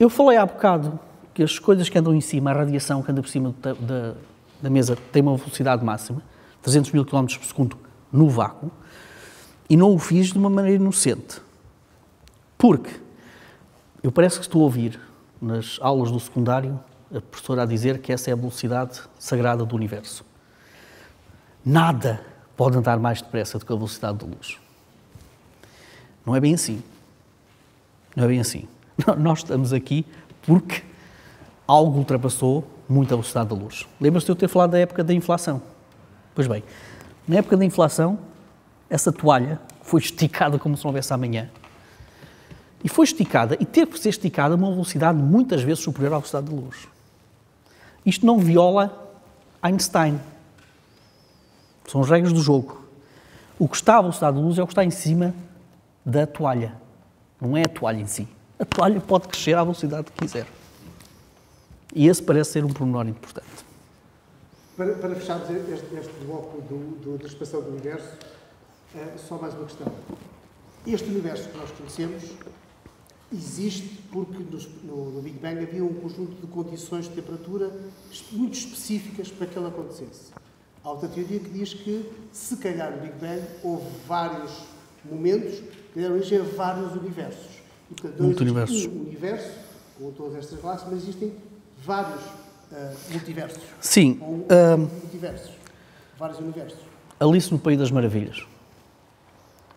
eu falei há bocado que as coisas que andam em cima, a radiação que anda por cima da, da, da mesa tem uma velocidade máxima, 300 mil km por segundo no vácuo, e não o fiz de uma maneira inocente. Porque eu parece que estou a ouvir nas aulas do secundário a professora a dizer que essa é a velocidade sagrada do universo. Nada pode andar mais depressa do que a velocidade da luz. Não é bem assim. Não é bem assim. Nós estamos aqui porque algo ultrapassou muito a velocidade da luz. Lembra-se de eu ter falado da época da inflação? Pois bem, na época da inflação, essa toalha foi esticada como se não houvesse amanhã. E foi esticada, e teve que ser esticada a uma velocidade muitas vezes superior à velocidade da luz. Isto não viola Einstein. São as regras do jogo. O que está à velocidade da luz é o que está em cima da toalha. Não é a toalha em si. A toalha pode crescer à velocidade que quiser. E esse parece ser um pormenor importante. Para, para fecharmos este, este bloco do, do, da expansão do universo, uh, só mais uma questão. Este universo que nós conhecemos existe porque no, no, Big Bang havia um conjunto de condições de temperatura muito específicas para que ele acontecesse. Há outra teoria que diz que, se calhar, no Big Bang houve vários momentos que deram origem a vários universos. E, portanto, não existe um universo com todas estas classes, mas existem vários uh, multiversos. Sim. Ou, uh, multiversos. Vários universos. Alice no País das Maravilhas.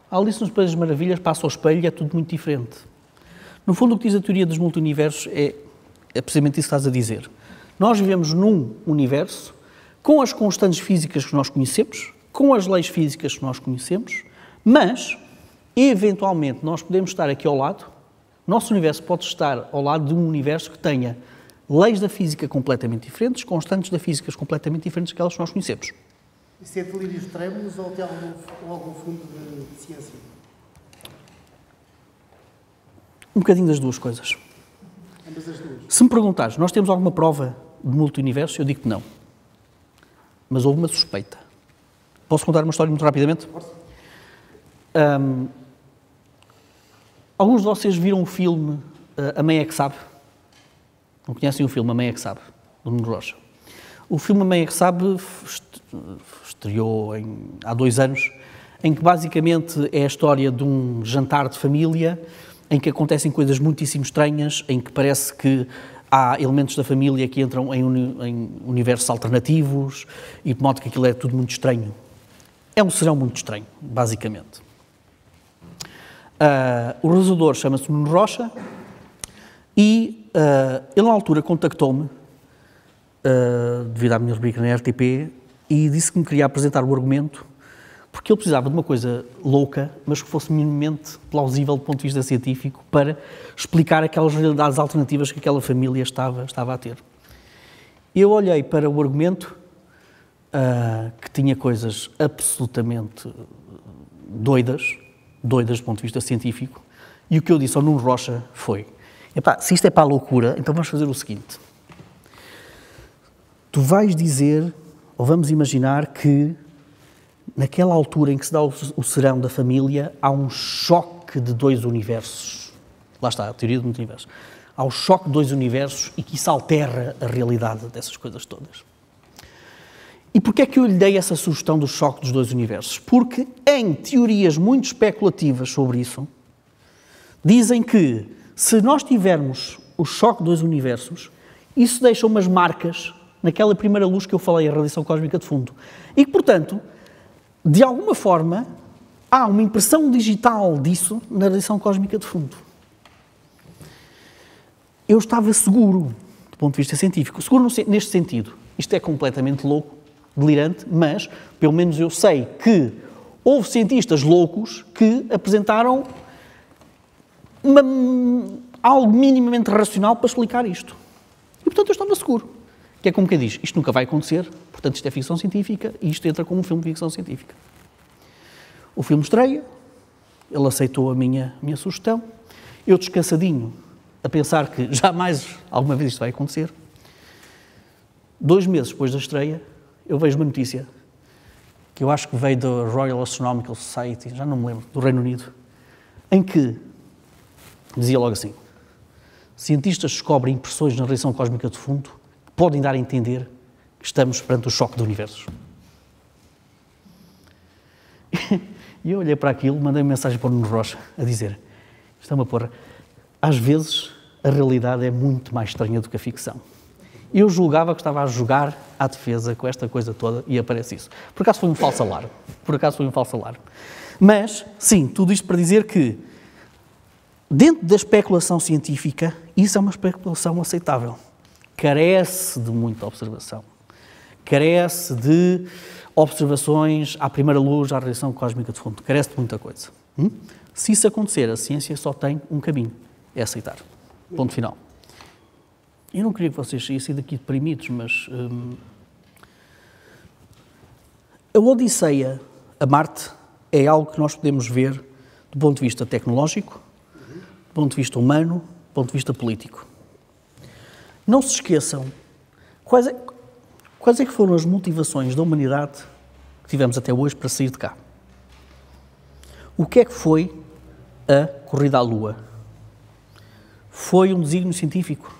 A Alice no País das Maravilhas passa ao espelho e é tudo muito diferente. No fundo, o que diz a teoria dos multiversos é, é precisamente isso que estás a dizer. Nós vivemos num universo com as constantes físicas que nós conhecemos, com as leis físicas que nós conhecemos, mas, eventualmente, nós podemos estar aqui ao lado, nosso universo pode estar ao lado de um universo que tenha leis da física completamente diferentes, constantes da física completamente diferentes daquelas que nós conhecemos. Isso é delírios trêmulos ou tem algum, algum fundo de ciência? Um bocadinho das duas coisas. Se me perguntares, nós temos alguma prova de multiverso? Eu digo que não. Mas houve uma suspeita. Posso contar uma história muito rapidamente? Um, alguns de vocês viram o filme uh, A Mãe é que Sabe? Não conhecem o filme A Mãe é que Sabe, do Nuno Rocha? O filme A Mãe é que Sabe estreou em, há dois anos, em que basicamente é a história de um jantar de família em que acontecem coisas muitíssimo estranhas, em que parece que há elementos da família que entram em, uni, em universos alternativos e de modo que aquilo é tudo muito estranho. É um serão muito estranho, basicamente. Uh, o realizador chama-se Nuno Rocha e Uh, ele, na altura, contactou-me, uh, devido à minha rubrica na RTP, e disse que me queria apresentar o argumento, porque ele precisava de uma coisa louca, mas que fosse minimamente plausível do ponto de vista científico, para explicar aquelas realidades alternativas que aquela família estava, estava a ter. Eu olhei para o argumento, uh, que tinha coisas absolutamente doidas, doidas do ponto de vista científico, e o que eu disse ao Nuno Rocha foi Epá, se isto é para a loucura, então vamos fazer o seguinte. Tu vais dizer, ou vamos imaginar que naquela altura em que se dá o, serão da família, há um choque de dois universos. Lá está, a teoria do multiverso. Há o choque de dois universos e que isso altera a realidade dessas coisas todas. E porquê é que eu lhe dei essa sugestão do choque dos dois universos? Porque em teorias muito especulativas sobre isso, dizem que se nós tivermos o choque dos universos, isso deixa umas marcas naquela primeira luz que eu falei, a radiação cósmica de fundo. E que, portanto, de alguma forma, há uma impressão digital disso na radiação cósmica de fundo. Eu estava seguro, do ponto de vista científico, seguro neste sentido. Isto é completamente louco, delirante, mas, pelo menos eu sei que houve cientistas loucos que apresentaram uma, algo minimamente racional para explicar isto. E, portanto, eu estava seguro. Que é como quem diz, isto nunca vai acontecer, portanto, isto é ficção científica e isto entra como um filme de ficção científica. O filme estreia, ele aceitou a minha, minha sugestão, eu descansadinho, a pensar que jamais alguma vez isto vai acontecer. Dois meses depois da estreia, eu vejo uma notícia que eu acho que veio da Royal Astronomical Society, já não me lembro, do Reino Unido, em que dizia logo assim: cientistas descobrem impressões na radiação cósmica de fundo podem dar a entender que estamos perante o choque do universo. E eu olhei para aquilo, mandei uma mensagem para o Nuno Rocha a dizer: Isto é uma porra. Às vezes a realidade é muito mais estranha do que a ficção. Eu julgava que estava a jogar à defesa com esta coisa toda e aparece isso. Por acaso foi um falso alarme. Por acaso foi um falso alarme. Mas, sim, tudo isto para dizer que, dentro da especulação científica, isso é uma especulação aceitável. Carece de muita observação. Carece de observações à primeira luz, à radiação cósmica de fundo. Carece de muita coisa. Hum? Se isso acontecer, a ciência só tem um caminho: é aceitar. Ponto final. Eu não queria que vocês saíssem daqui deprimidos, mas. Hum, a Odisseia a Marte é algo que nós podemos ver do ponto de vista tecnológico, do ponto de vista humano, do ponto de vista político. Não se esqueçam quais é, quais é que foram as motivações da humanidade que tivemos até hoje para sair de cá. O que é que foi a corrida à Lua? Foi um desígnio científico?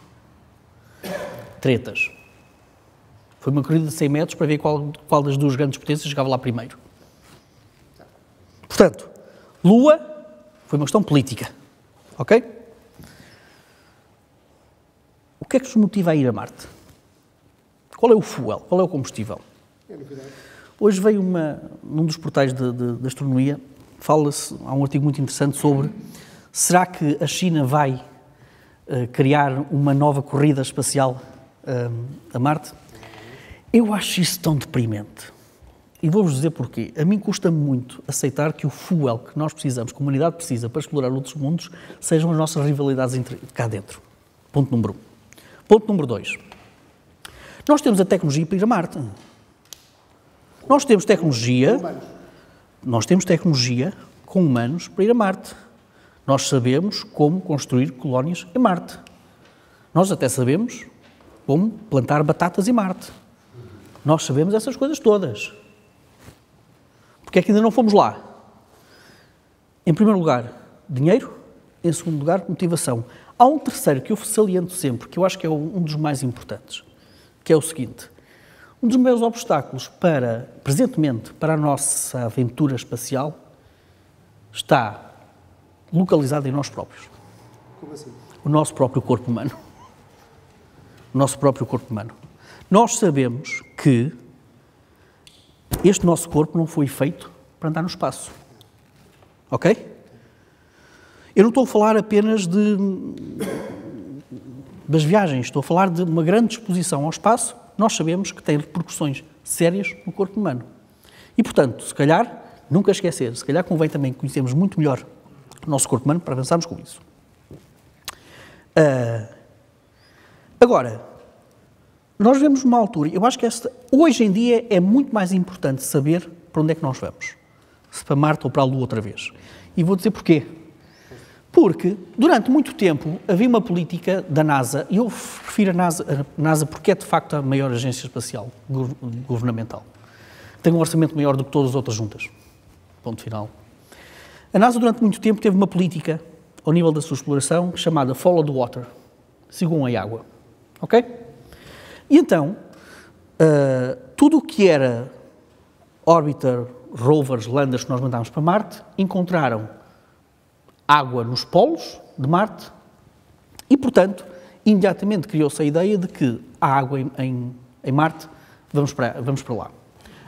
Tretas. Foi uma corrida de 100 metros para ver qual, qual das duas grandes potências chegava lá primeiro. Portanto, Lua foi uma questão política. Ok? O que é que nos motiva a ir a Marte? Qual é o fuel? Qual é o combustível? Hoje veio uma, num dos portais de, de, de astronomia, fala-se, há um artigo muito interessante sobre será que a China vai uh, criar uma nova corrida espacial uh, a Marte? Eu acho isso tão deprimente. E vou-vos dizer porquê. A mim custa muito aceitar que o fuel que nós precisamos, que a humanidade precisa para explorar outros mundos, sejam as nossas rivalidades entre, cá dentro. Ponto número um. Ponto número dois. Nós temos a tecnologia para ir a Marte. Nós temos tecnologia, nós temos tecnologia com humanos para ir a Marte. Nós sabemos como construir colónias em Marte. Nós até sabemos como plantar batatas em Marte. Nós sabemos essas coisas todas. Porque é que ainda não fomos lá? Em primeiro lugar, dinheiro. Em segundo lugar, motivação. Há um terceiro que eu saliento sempre, que eu acho que é um dos mais importantes, que é o seguinte. Um dos maiores obstáculos para, presentemente, para a nossa aventura espacial está localizado em nós próprios. Como assim? O nosso próprio corpo humano. O nosso próprio corpo humano. Nós sabemos que este nosso corpo não foi feito para andar no espaço. Ok? Eu não estou a falar apenas de, das viagens, estou a falar de uma grande exposição ao espaço. Nós sabemos que tem repercussões sérias no corpo humano. E, portanto, se calhar, nunca esquecer, se calhar convém também conhecermos muito melhor o nosso corpo humano para avançarmos com isso. Uh, agora, nós vemos uma altura, eu acho que esta, hoje em dia é muito mais importante saber para onde é que nós vamos. Se para Marte ou para a Lua outra vez. E vou dizer porquê. Porque, durante muito tempo, havia uma política da NASA, e eu prefiro a NASA, a NASA porque é de facto a maior agência espacial governamental. Tem um orçamento maior do que todas as outras juntas. Ponto final. A NASA, durante muito tempo, teve uma política, ao nível da sua exploração, chamada Follow the Water. Sigam a água. Ok? E então, uh, tudo o que era orbiter, rovers, landers que nós mandámos para Marte, encontraram água nos polos de Marte e, portanto, imediatamente criou-se a ideia de que há água em, em, em Marte, vamos para, vamos para lá.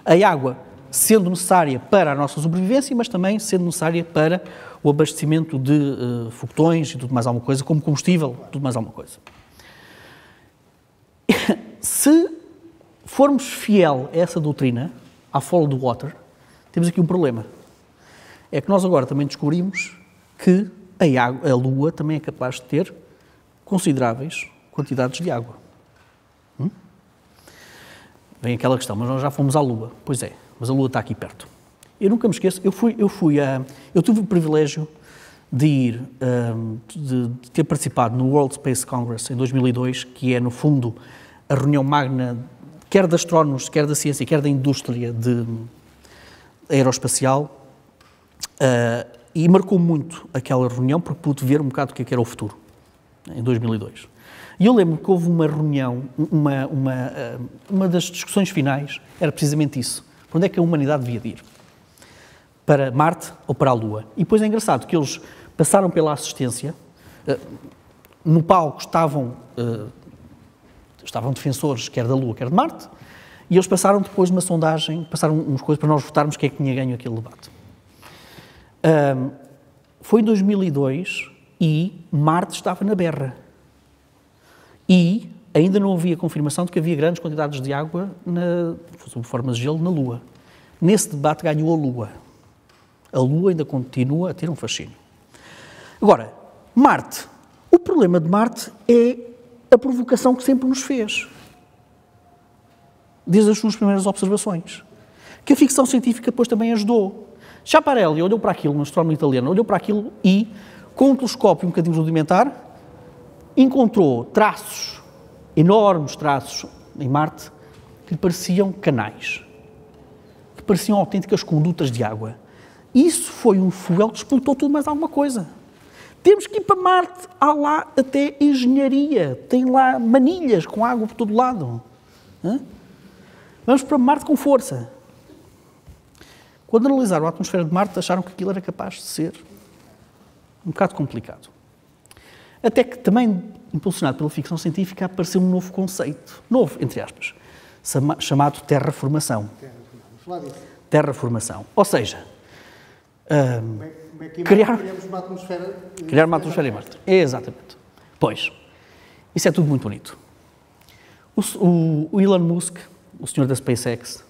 A água sendo necessária para a nossa sobrevivência, mas também sendo necessária para o abastecimento de uh, foguetões e tudo mais alguma coisa, como combustível, tudo mais alguma coisa. Se formos fiel a essa doutrina, à follow the water, temos aqui um problema. É que nós agora também descobrimos que a, água, a Lua também é capaz de ter consideráveis quantidades de água. Hum? Vem aquela questão, mas nós já fomos à Lua. Pois é, mas a Lua está aqui perto. Eu nunca me esqueço, eu fui, eu fui a, eu tive o privilégio de ir, um, de, de, ter participado no World Space Congress em 2002, que é, no fundo, a reunião magna, quer de astrónomos, quer da ciência, quer da indústria de aeroespacial, uh, e marcou muito aquela reunião, porque pude ver um bocado o que, é que era o futuro, em 2002. E eu lembro que houve uma reunião, uma, uma, uh, uma das discussões finais era precisamente isso. Para onde é que a humanidade devia ir? Para Marte ou para a Lua? E depois é engraçado que eles passaram pela assistência, uh, no palco estavam, uh, estavam defensores quer da Lua, quer de Marte, e eles passaram depois uma sondagem, passaram umas coisas para nós votarmos quem é que tinha ganho aquele debate. Um, foi em 2002 e Marte estava na berra. E ainda não havia confirmação de que havia grandes quantidades de água, na, sob forma de gelo, na Lua. Nesse debate ganhou a Lua. A Lua ainda continua a ter um fascínio. Agora, Marte. O problema de Marte é a provocação que sempre nos fez. Desde as suas primeiras observações. Que a ficção científica depois também ajudou. Schiaparelli olhou para aquilo, no astrónomo italiano, olhou para aquilo e, com um telescópio um bocadinho rudimentar, encontrou traços, enormes traços em Marte, que lhe pareciam canais, que pareciam autênticas condutas de água. Isso foi um foguete que explotou tudo mais alguma coisa. Temos que ir para Marte. Há lá até engenharia. Tem lá manilhas com água por todo lado. Vamos para Marte com força. Quando analisaram a atmosfera de Marte, acharam que aquilo era capaz de ser um bocado complicado. Até que, também impulsionado pela ficção científica, apareceu um novo conceito, novo, entre aspas, chamado terraformação. Terraformação. Ou seja, um, é que criar, uma atmosfera... Criar uma atmosfera em Marte. Exatamente. Pois, isso é tudo muito bonito. O, o, o Elon Musk, o senhor da SpaceX,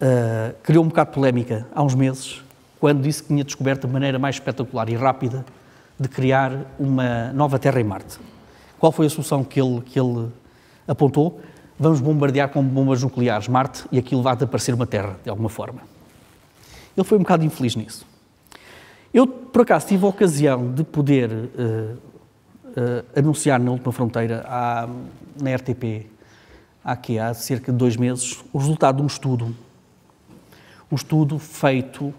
uh, criou um bocado de polémica há uns meses, quando disse que tinha descoberto a maneira mais espetacular e rápida de criar uma nova Terra em Marte. Qual foi a solução que ele, que ele apontou? Vamos bombardear com bombas nucleares Marte e aquilo vai aparecer uma Terra, de alguma forma. Ele foi um bocado infeliz nisso. Eu, por acaso, tive a ocasião de poder uh, uh, anunciar na última fronteira, à, na RTP, aqui há cerca de dois meses, o resultado de um estudo um estudo feito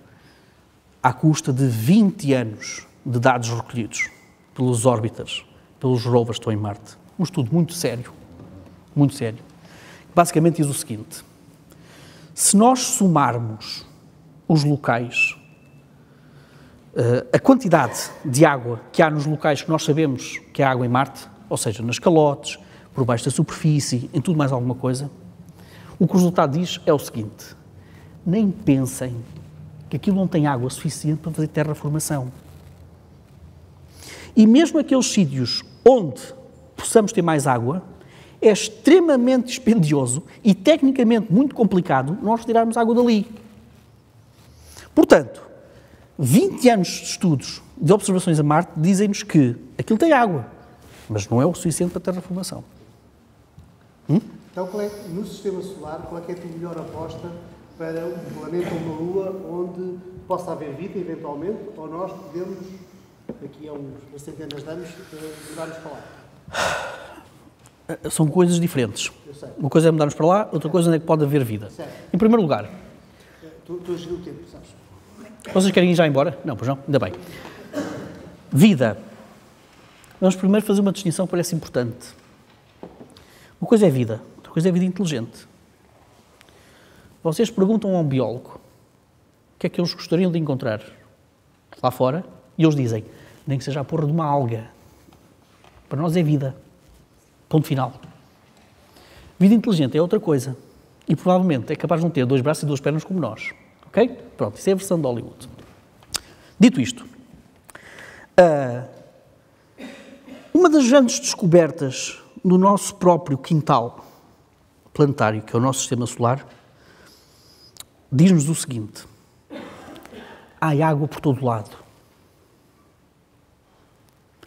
à custa de 20 anos de dados recolhidos pelos órbitas, pelos rovers que estão em Marte. Um estudo muito sério, muito sério. Basicamente diz o seguinte: se nós somarmos os locais, eh, a quantidade de água que há nos locais que nós sabemos que há água em Marte, ou seja, nas calotes, por baixo da superfície, em tudo mais alguma coisa, o que o resultado diz é o seguinte: nem pensem que aquilo não tem água suficiente para fazer terraformação. E mesmo aqueles sítios onde possamos ter mais água, é extremamente dispendioso e tecnicamente muito complicado nós retirarmos água dali. Portanto, 20 anos de estudos de observações a Marte dizem-nos que aquilo tem água, mas não é o suficiente para a terraformação. Hum? Então, é, no sistema solar, qual é, é a tua melhor aposta para um planeta ou uma lua onde possa haver vida, eventualmente, ou nós podemos, daqui a uns centenas de anos, eh, mudar-nos para lá? Eh, são coisas diferentes. Uma coisa é mudarmos para lá, outra coisa é que pode haver vida. Certo. Em primeiro lugar... Estou a gerir o tempo, sabes? Vocês querem ir já embora? Não, pois não? Ainda bem. Vida. Vamos primeiro fazer uma distinção que parece importante. Uma coisa é vida, outra coisa é vida inteligente. Vocês perguntam a um biólogo o que é que eles gostariam de encontrar lá fora e eles dizem, nem que seja a porra de uma alga. Para nós é vida. Ponto final. Vida inteligente é outra coisa. E provavelmente é capaz de não ter dois braços e duas pernas como nós. Ok? Pronto, isso é a versão de Hollywood. Dito isto, uh, uma das grandes descobertas no nosso próprio quintal planetário, que é o nosso sistema solar, diz-nos o seguinte: há água por todo lado.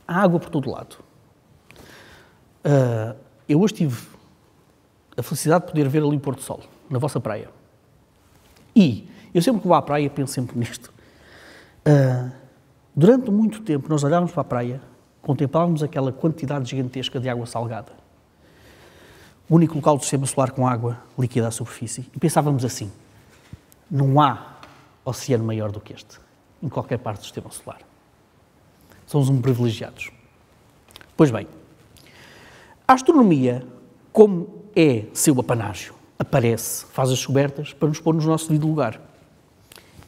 Há água por todo lado. Uh, eu hoje tive a felicidade de poder ver ali o Porto Sol, na vossa praia. E eu sempre que vou à praia penso sempre nisto. Uh, durante muito tempo nós olhávamos para a praia, contemplávamos aquela quantidade gigantesca de água salgada. O único local do sistema solar com água líquida à superfície. E pensávamos assim: não há oceano maior do que este, em qualquer parte do sistema solar. Somos um privilegiados. Pois bem, a astronomia, como é seu apanágio, aparece, faz as descobertas para nos pôr no nosso devido lugar.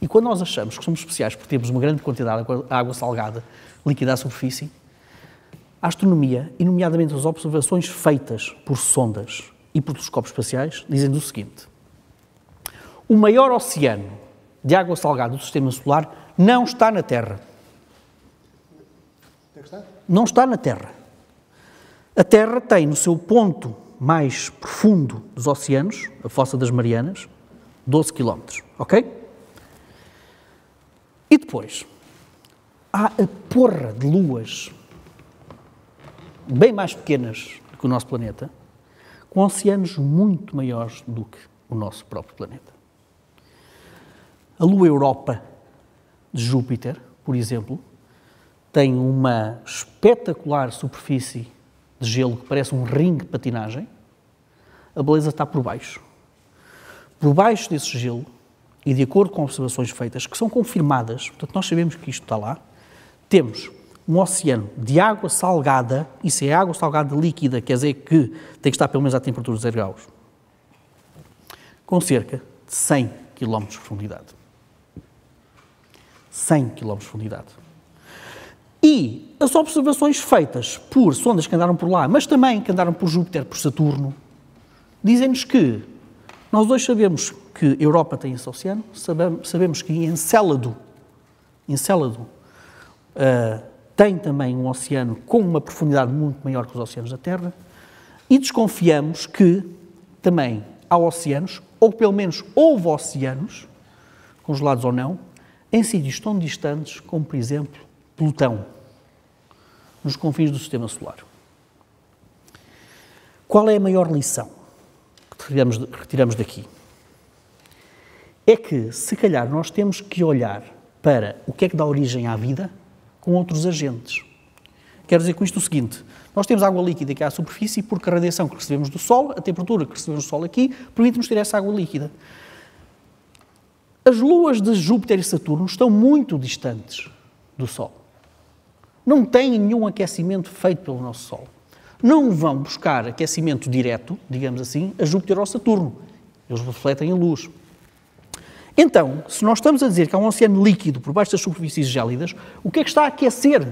E quando nós achamos que somos especiais porque temos uma grande quantidade de água salgada líquida à superfície, a astronomia, e nomeadamente as observações feitas por sondas e por telescópios espaciais, dizem o seguinte: o maior oceano de água salgada do sistema solar não está na Terra. Não está na Terra. A Terra tem no seu ponto mais profundo dos oceanos, a Fossa das Marianas, 12 km, ok? E depois, há a porra de luas bem mais pequenas do que o nosso planeta, com oceanos muito maiores do que o nosso próprio planeta. A lua Europa de Júpiter, por exemplo, tem uma espetacular superfície de gelo que parece um ringue de patinagem. A beleza está por baixo. Por baixo desse gelo, e de acordo com observações feitas, que são confirmadas, portanto, nós sabemos que isto está lá, temos um oceano de água salgada, isso é água salgada líquida, quer dizer que tem que estar pelo menos à temperatura de 0 graus, com cerca de 100 km de profundidade. 100 km de profundidade. E as observações feitas por sondas que andaram por lá, mas também que andaram por Júpiter, por Saturno, dizem-nos que nós hoje sabemos que Europa tem esse oceano, sabemos que Encélado, Encélado uh, tem também um oceano com uma profundidade muito maior que os oceanos da Terra, e desconfiamos que também há oceanos, ou pelo menos houve oceanos, congelados ou não, em sítios tão distantes como, por exemplo, Plutão, nos confins do Sistema Solar. Qual é a maior lição que retiramos, retiramos daqui? É que, se calhar, nós temos que olhar para o que é que dá origem à vida com outros agentes. Quero dizer com isto o seguinte: nós temos água líquida aqui à superfície porque a radiação que recebemos do Sol, a temperatura que recebemos do Sol aqui, permite-nos ter essa água líquida. As luas de Júpiter e Saturno estão muito distantes do Sol. Não têm nenhum aquecimento feito pelo nosso Sol. Não vão buscar aquecimento direto, digamos assim, a Júpiter ou Saturno. Eles refletem a luz. Então, se nós estamos a dizer que há um oceano líquido por baixo das superfícies gélidas, o que é que está a aquecer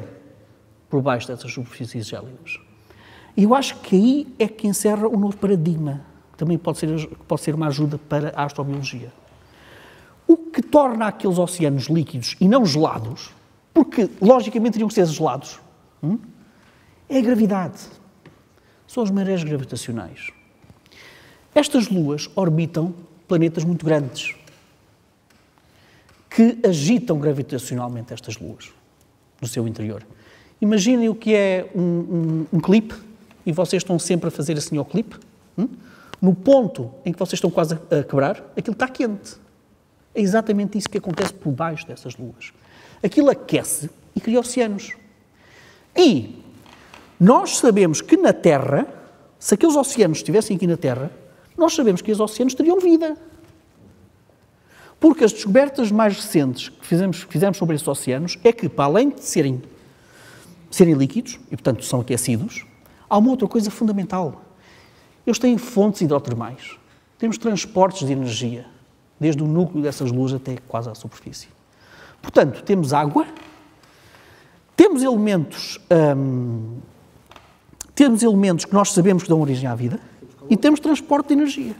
por baixo dessas superfícies gélidas? E eu acho que aí é que encerra o um novo paradigma. Também pode ser, pode ser uma ajuda para a astrobiologia. O que torna aqueles oceanos líquidos e não gelados, porque logicamente teriam que ser gelados, hum? é a gravidade. São as marés gravitacionais. Estas luas orbitam planetas muito grandes que agitam gravitacionalmente estas luas no seu interior. Imaginem o que é um, um, um clipe e vocês estão sempre a fazer assim ao clipe. Hum? No ponto em que vocês estão quase a quebrar, aquilo está quente. É exatamente isso que acontece por baixo dessas luas. Aquilo aquece e cria oceanos. E nós sabemos que na Terra, se aqueles oceanos estivessem aqui na Terra, nós sabemos que os oceanos teriam vida. Porque as descobertas mais recentes que fizemos, fizemos sobre esses oceanos é que, para além de serem, serem líquidos, e portanto são aquecidos, há uma outra coisa fundamental. Eles têm fontes hidrotermais. Temos transportes de energia desde o núcleo dessas luzes até quase à superfície. Portanto, temos água, temos elementos, hum, temos elementos que nós sabemos que dão origem à vida e temos transporte de energia.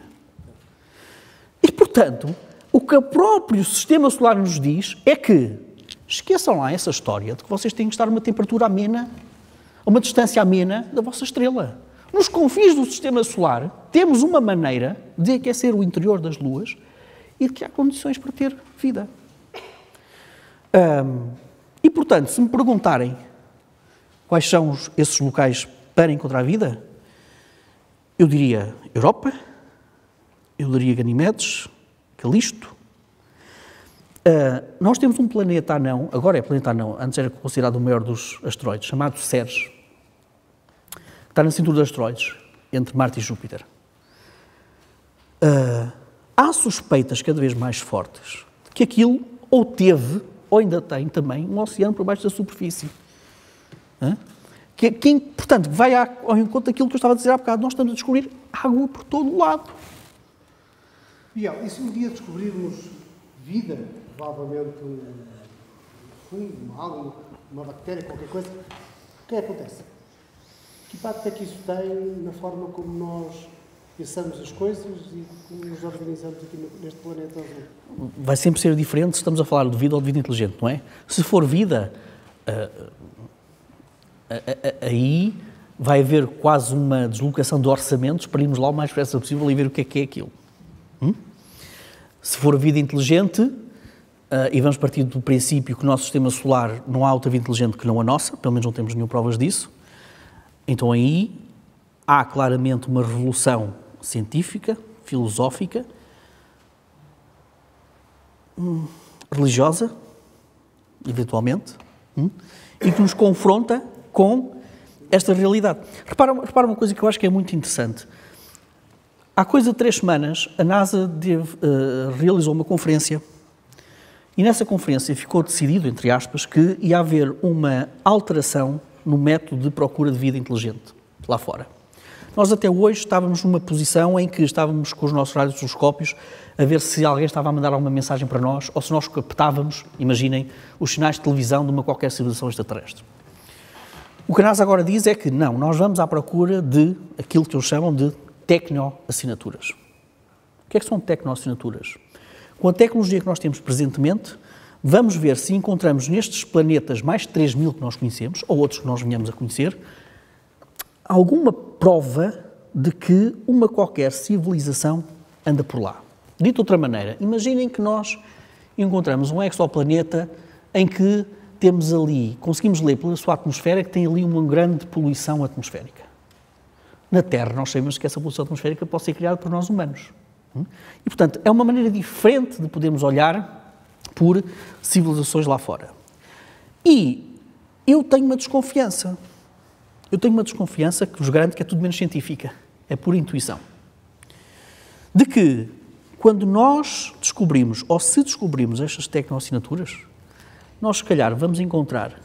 E, portanto, o que o próprio sistema solar nos diz é que esqueçam lá essa história de que vocês têm que estar a uma temperatura amena, a uma distância amena da vossa estrela. Nos confins do sistema solar, temos uma maneira de aquecer o interior das luas e de que há condições para ter vida. Um, e, portanto, se me perguntarem quais são esses locais para encontrar vida, Eu diria Europa, eu diria Ganimedes, Calisto. Uh, nós temos um planeta anão, agora é planeta anão, antes era considerado o maior dos asteroides, chamado Ceres, que está na cintura dos asteroides, entre Marte e Júpiter. Uh, há suspeitas cada vez mais fortes de que aquilo ou teve, ou ainda tem também, um oceano por baixo da superfície. Uh, que, que, portanto, vai ao encontro daquilo que eu estava a dizer há bocado. Nós estamos a descobrir água por todo o lado. E se um dia descobrirmos vida, provavelmente um fungo, uma alga, uma bactéria, qualquer coisa, o que é que acontece? Que impacto é que isso tem na forma como nós pensamos as coisas e nos organizamos aqui neste planeta azul? Vai sempre ser diferente se estamos a falar de vida ou de vida inteligente, não é? Se for vida, uh, aí vai haver quase uma deslocação de orçamentos para irmos lá o mais depressa possível e ver o que é que é aquilo. Hum? Se for vida inteligente, e vamos partir do princípio que o nosso sistema solar não há outra vida inteligente que não a nossa, pelo menos não temos nenhuma provas disso, então aí há claramente uma revolução científica, filosófica, hum, religiosa, eventualmente, hum, e que nos confronta com esta realidade. Repara, repara uma coisa que eu acho que é muito interessante. Há coisa de três semanas, a NASA deve, uh, realizou uma conferência e nessa conferência ficou decidido, entre aspas, que ia haver uma alteração no método de procura de vida inteligente lá fora. Nós até hoje estávamos numa posição em que estávamos com os nossos radiotelescópios a ver se alguém estava a mandar alguma mensagem para nós ou se nós captávamos, imaginem, os sinais de televisão de uma qualquer civilização extraterrestre. O que a NASA agora diz é que não, nós vamos à procura de aquilo que eles chamam de tecnoassinaturas. O que é que são tecnoassinaturas? Com a tecnologia que nós temos presentemente, vamos ver se encontramos nestes planetas mais de 3 mil que nós conhecemos, ou outros que nós venhamos a conhecer, alguma prova de que uma qualquer civilização anda por lá. Dito de outra maneira, imaginem que nós encontramos um exoplaneta em que temos ali, conseguimos ler pela sua atmosfera que tem ali uma grande poluição atmosférica. Na Terra, nós sabemos que essa poluição atmosférica pode ser criada por nós humanos. Hum? E, portanto, é uma maneira diferente de podermos olhar por civilizações lá fora. E eu tenho uma desconfiança. Eu tenho uma desconfiança que vos garanto que é tudo menos científica. É por intuição. De que, quando nós descobrimos, ou se descobrimos estas tecnoassinaturas, nós, se calhar, vamos encontrar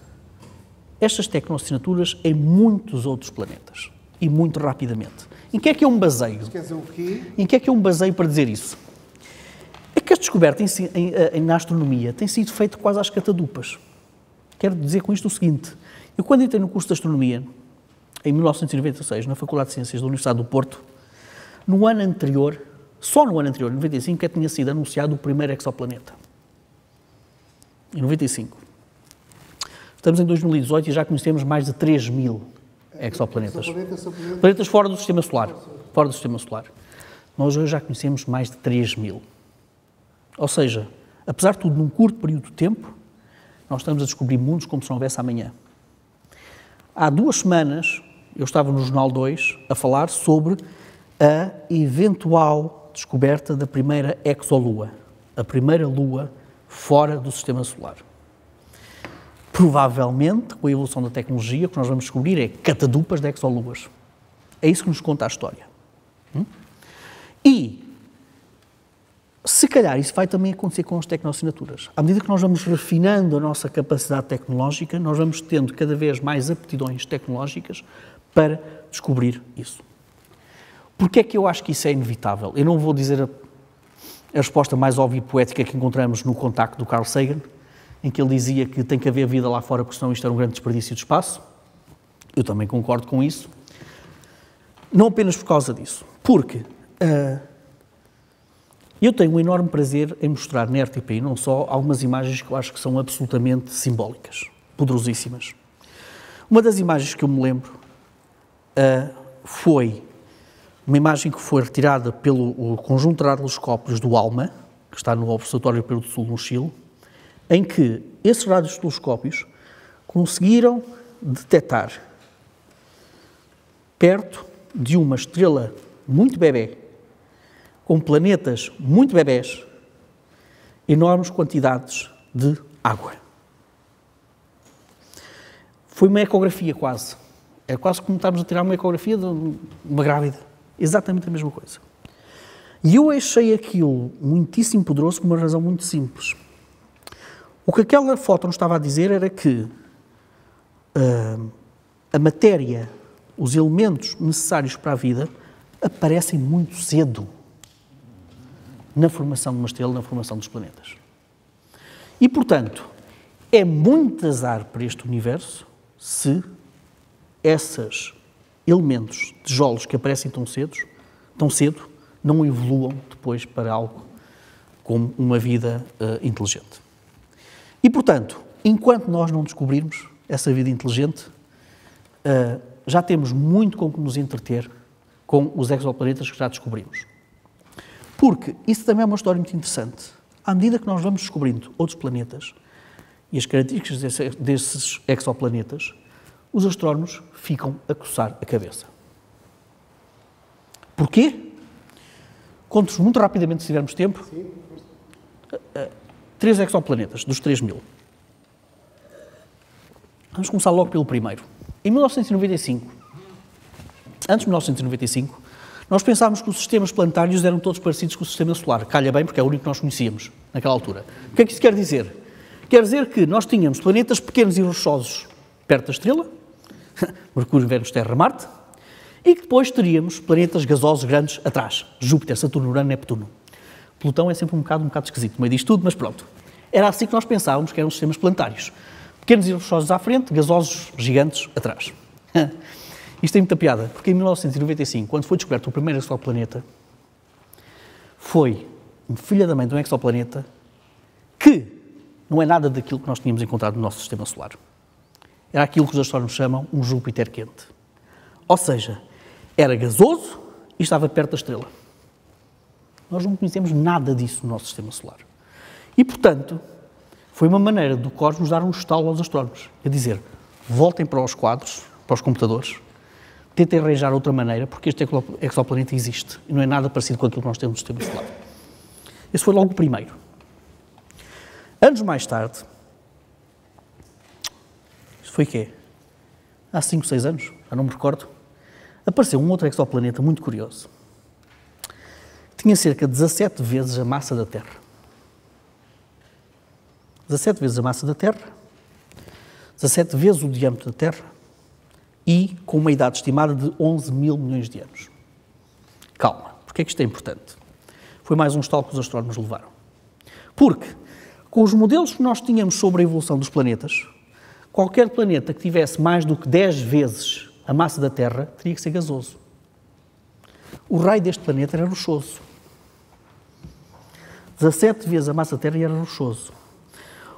estas tecnoassinaturas em muitos outros planetas e muito rapidamente. Em que é que eu me baseio? Quer dizer o quê? Em que é que eu me baseio para dizer isso? É que a descoberta em, em, em, na astronomia tem sido feita quase às catadupas. Quero dizer com isto o seguinte: eu, quando entrei no curso de astronomia, em 1996, na Faculdade de Ciências da Universidade do Porto, no ano anterior, só no ano anterior, 95, é que tinha sido anunciado o primeiro exoplaneta em 95. Estamos em 2018 e já conhecemos mais de 3 mil exoplanetas. Planetas fora do Sistema Solar. Fora do Sistema Solar. Nós hoje já conhecemos mais de 3 mil. Ou seja, apesar de tudo, num curto período de tempo, nós estamos a descobrir mundos como se não houvesse amanhã. Há duas semanas, eu estava no Jornal 2 a falar sobre a eventual descoberta da primeira exolua, a primeira lua fora do sistema solar. Provavelmente, com a evolução da tecnologia, o que nós vamos descobrir é catadupas de exoluas. É isso que nos conta a história. Hum? E, se calhar, isso vai também acontecer com as tecnoassinaturas. À medida que nós vamos refinando a nossa capacidade tecnológica, nós vamos tendo cada vez mais aptidões tecnológicas para descobrir isso. Porquê é que eu acho que isso é inevitável? Eu não vou dizer a resposta mais óbvia e poética que encontramos no contacto do Carl Sagan, em que ele dizia que tem que haver vida lá fora, porque senão isto era um grande desperdício de espaço. Eu também concordo com isso. Não apenas por causa disso, porque uh, eu tenho um enorme prazer em mostrar na RTP não só algumas imagens que eu acho que são absolutamente simbólicas, poderosíssimas. Uma das imagens que eu me lembro uh, foi uma imagem que foi retirada pelo conjunto de radioscópios do ALMA, que está no Observatório Europeu do Sul, no Chile, em que esses radiotelescópios conseguiram detectar perto de uma estrela muito bebê, com planetas muito bebés, enormes quantidades de água. Foi uma ecografia quase. É quase como estarmos a tirar uma ecografia de uma grávida. Exatamente a mesma coisa. E eu achei aquilo muitíssimo poderoso por uma razão muito simples. O que aquela foto nos estava a dizer era que uh, a matéria, os elementos necessários para a vida, aparecem muito cedo na formação de uma estrela, na formação dos planetas. E, portanto, é muito azar para este universo se esses elementos, tijolos que aparecem tão cedo, tão cedo não evoluam depois para algo como uma vida uh, inteligente. E, portanto, enquanto nós não descobrirmos essa vida inteligente, uh, já temos muito com que nos entreter com os exoplanetas que já descobrimos. Porque isso também é uma história muito interessante. À medida que nós vamos descobrindo outros planetas e as características desses exoplanetas, os astrónomos ficam a coçar a cabeça. Porquê? Conto-vos muito rapidamente, se tivermos tempo. Sim. Três exoplanetas, dos 3 mil. Vamos começar logo pelo primeiro. Em 1995, antes de 1995, nós pensávamos que os sistemas planetários eram todos parecidos com o sistema solar. Calha bem, porque é o único que nós conhecíamos naquela altura. O que é que isso quer dizer? Quer dizer que nós tínhamos planetas pequenos e rochosos perto da estrela, Mercúrio, Vênus, Terra, Marte, e que depois teríamos planetas gasosos grandes atrás, Júpiter, Saturno, Urano, Neptuno. Plutão é sempre um bocado, um bocado esquisito no meio disto tudo, mas pronto. Era assim que nós pensávamos que eram sistemas planetários. Pequenos e rochosos à frente, gasosos gigantes atrás. Isto tem muita piada, porque em 1995, quando foi descoberto o primeiro exoplaneta, foi um filho da mãe de um exoplaneta que não é nada daquilo que nós tínhamos encontrado no nosso sistema solar. Era aquilo que os astrónomos chamam um Júpiter quente. Ou seja, era gasoso e estava perto da estrela. Nós não conhecemos nada disso no nosso sistema solar. E, portanto, foi uma maneira do cosmos dar um estalo aos astrónomos. É dizer, voltem para os quadros, para os computadores, tentem arranjar outra maneira, porque este exoplaneta existe e não é nada parecido com aquilo que nós temos no sistema solar. Esse foi logo o primeiro. Anos mais tarde, foi quê? Há 5, 6 anos, já não me recordo, apareceu um outro exoplaneta muito curioso tinha cerca de 17 vezes a massa da Terra. 17 vezes a massa da Terra, 17 vezes o diâmetro da Terra e com uma idade estimada de 11 mil milhões de anos. Calma, porque é que isto é importante? Foi mais um estalo que os astrónomos levaram. Porque, com os modelos que nós tínhamos sobre a evolução dos planetas, qualquer planeta que tivesse mais do que 10 vezes a massa da Terra teria que ser gasoso. O raio deste planeta era rochoso. 17 vezes a massa da Terra e era rochoso.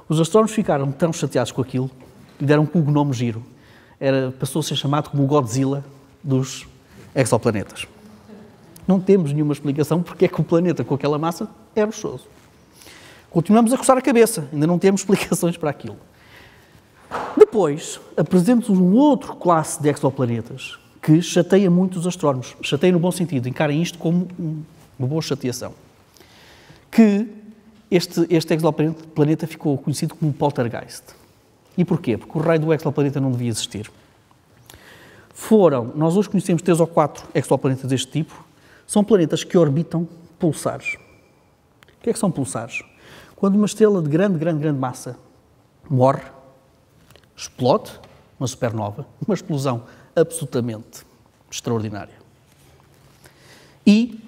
Os astrónomos ficaram tão chateados com aquilo e deram com o nome giro. Era, passou a ser chamado como o Godzilla dos exoplanetas. Não temos nenhuma explicação porque é que o planeta com aquela massa é rochoso. Continuamos a coçar a cabeça, ainda não temos explicações para aquilo. Depois, apresento um outro classe de exoplanetas que chateia muito os astrónomos. Chateia no bom sentido, encarem isto como uma boa chateação que este, este exoplaneta ficou conhecido como poltergeist. E porquê? Porque o raio do exoplaneta não devia existir. Foram, nós hoje conhecemos três ou quatro exoplanetas deste tipo, são planetas que orbitam pulsares. O que é que são pulsares? Quando uma estrela de grande, grande, grande massa morre, explode, uma supernova, uma explosão absolutamente extraordinária. E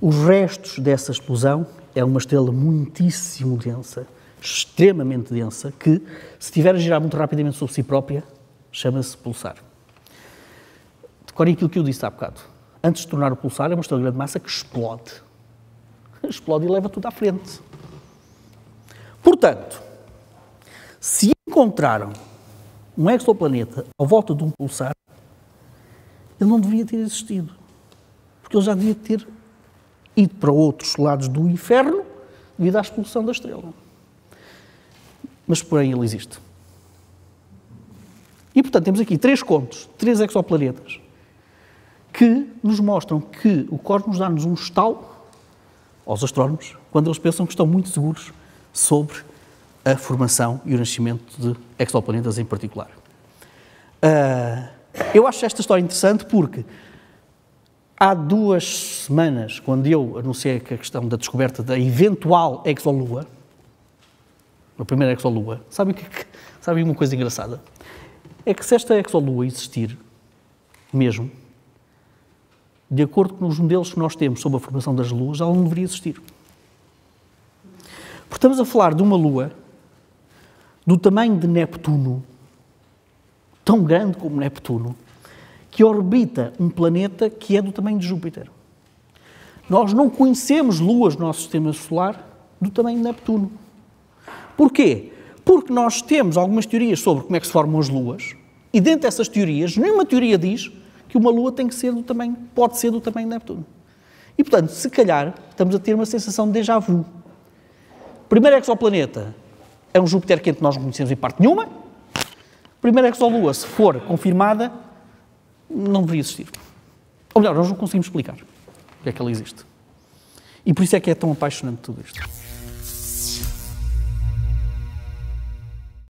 os restos dessa explosão é uma estrela muitíssimo densa, extremamente densa, que, se estiver a girar muito rapidamente sobre si própria, chama-se pulsar. Decorem aquilo que eu disse há bocado. Antes de tornar o pulsar, é uma estrela de grande massa que explode. Explode e leva tudo à frente. Portanto, se encontraram um exoplaneta à volta de um pulsar, ele não deveria ter existido. Porque ele já devia ter ido para outros lados do inferno devido à expulsão da estrela. Mas, porém, ele existe. E, portanto, temos aqui três contos, três exoplanetas, que nos mostram que o cosmos dá-nos um estalo aos astrónomos quando eles pensam que estão muito seguros sobre a formação e o nascimento de exoplanetas em particular. Uh, eu acho esta história interessante porque há duas semanas, quando eu anunciei a questão da descoberta da eventual exolua, a primeira exolua, sabem, que, sabem uma coisa engraçada? É que se esta exolua existir mesmo, de acordo com os modelos que nós temos sobre a formação das luas, ela não deveria existir. Porque estamos a falar de uma lua do tamanho de Neptuno, tão grande como Neptuno, que orbita um planeta que é do tamanho de Júpiter. Nós não conhecemos luas no nosso sistema solar do tamanho de Neptuno. Porquê? Porque nós temos algumas teorias sobre como é que se formam as luas, e dentro dessas teorias, nenhuma teoria diz que uma lua tem que ser do tamanho, pode ser do tamanho de Neptuno. E, portanto, se calhar, estamos a ter uma sensação de déjà vu. Primeiro exoplaneta é um Júpiter quente que nós não conhecemos em parte nenhuma. A primeira exolua, se for confirmada, não deveria existir. Ou melhor, nós não conseguimos explicar o que é que ela existe. E por isso é que é tão apaixonante tudo isto.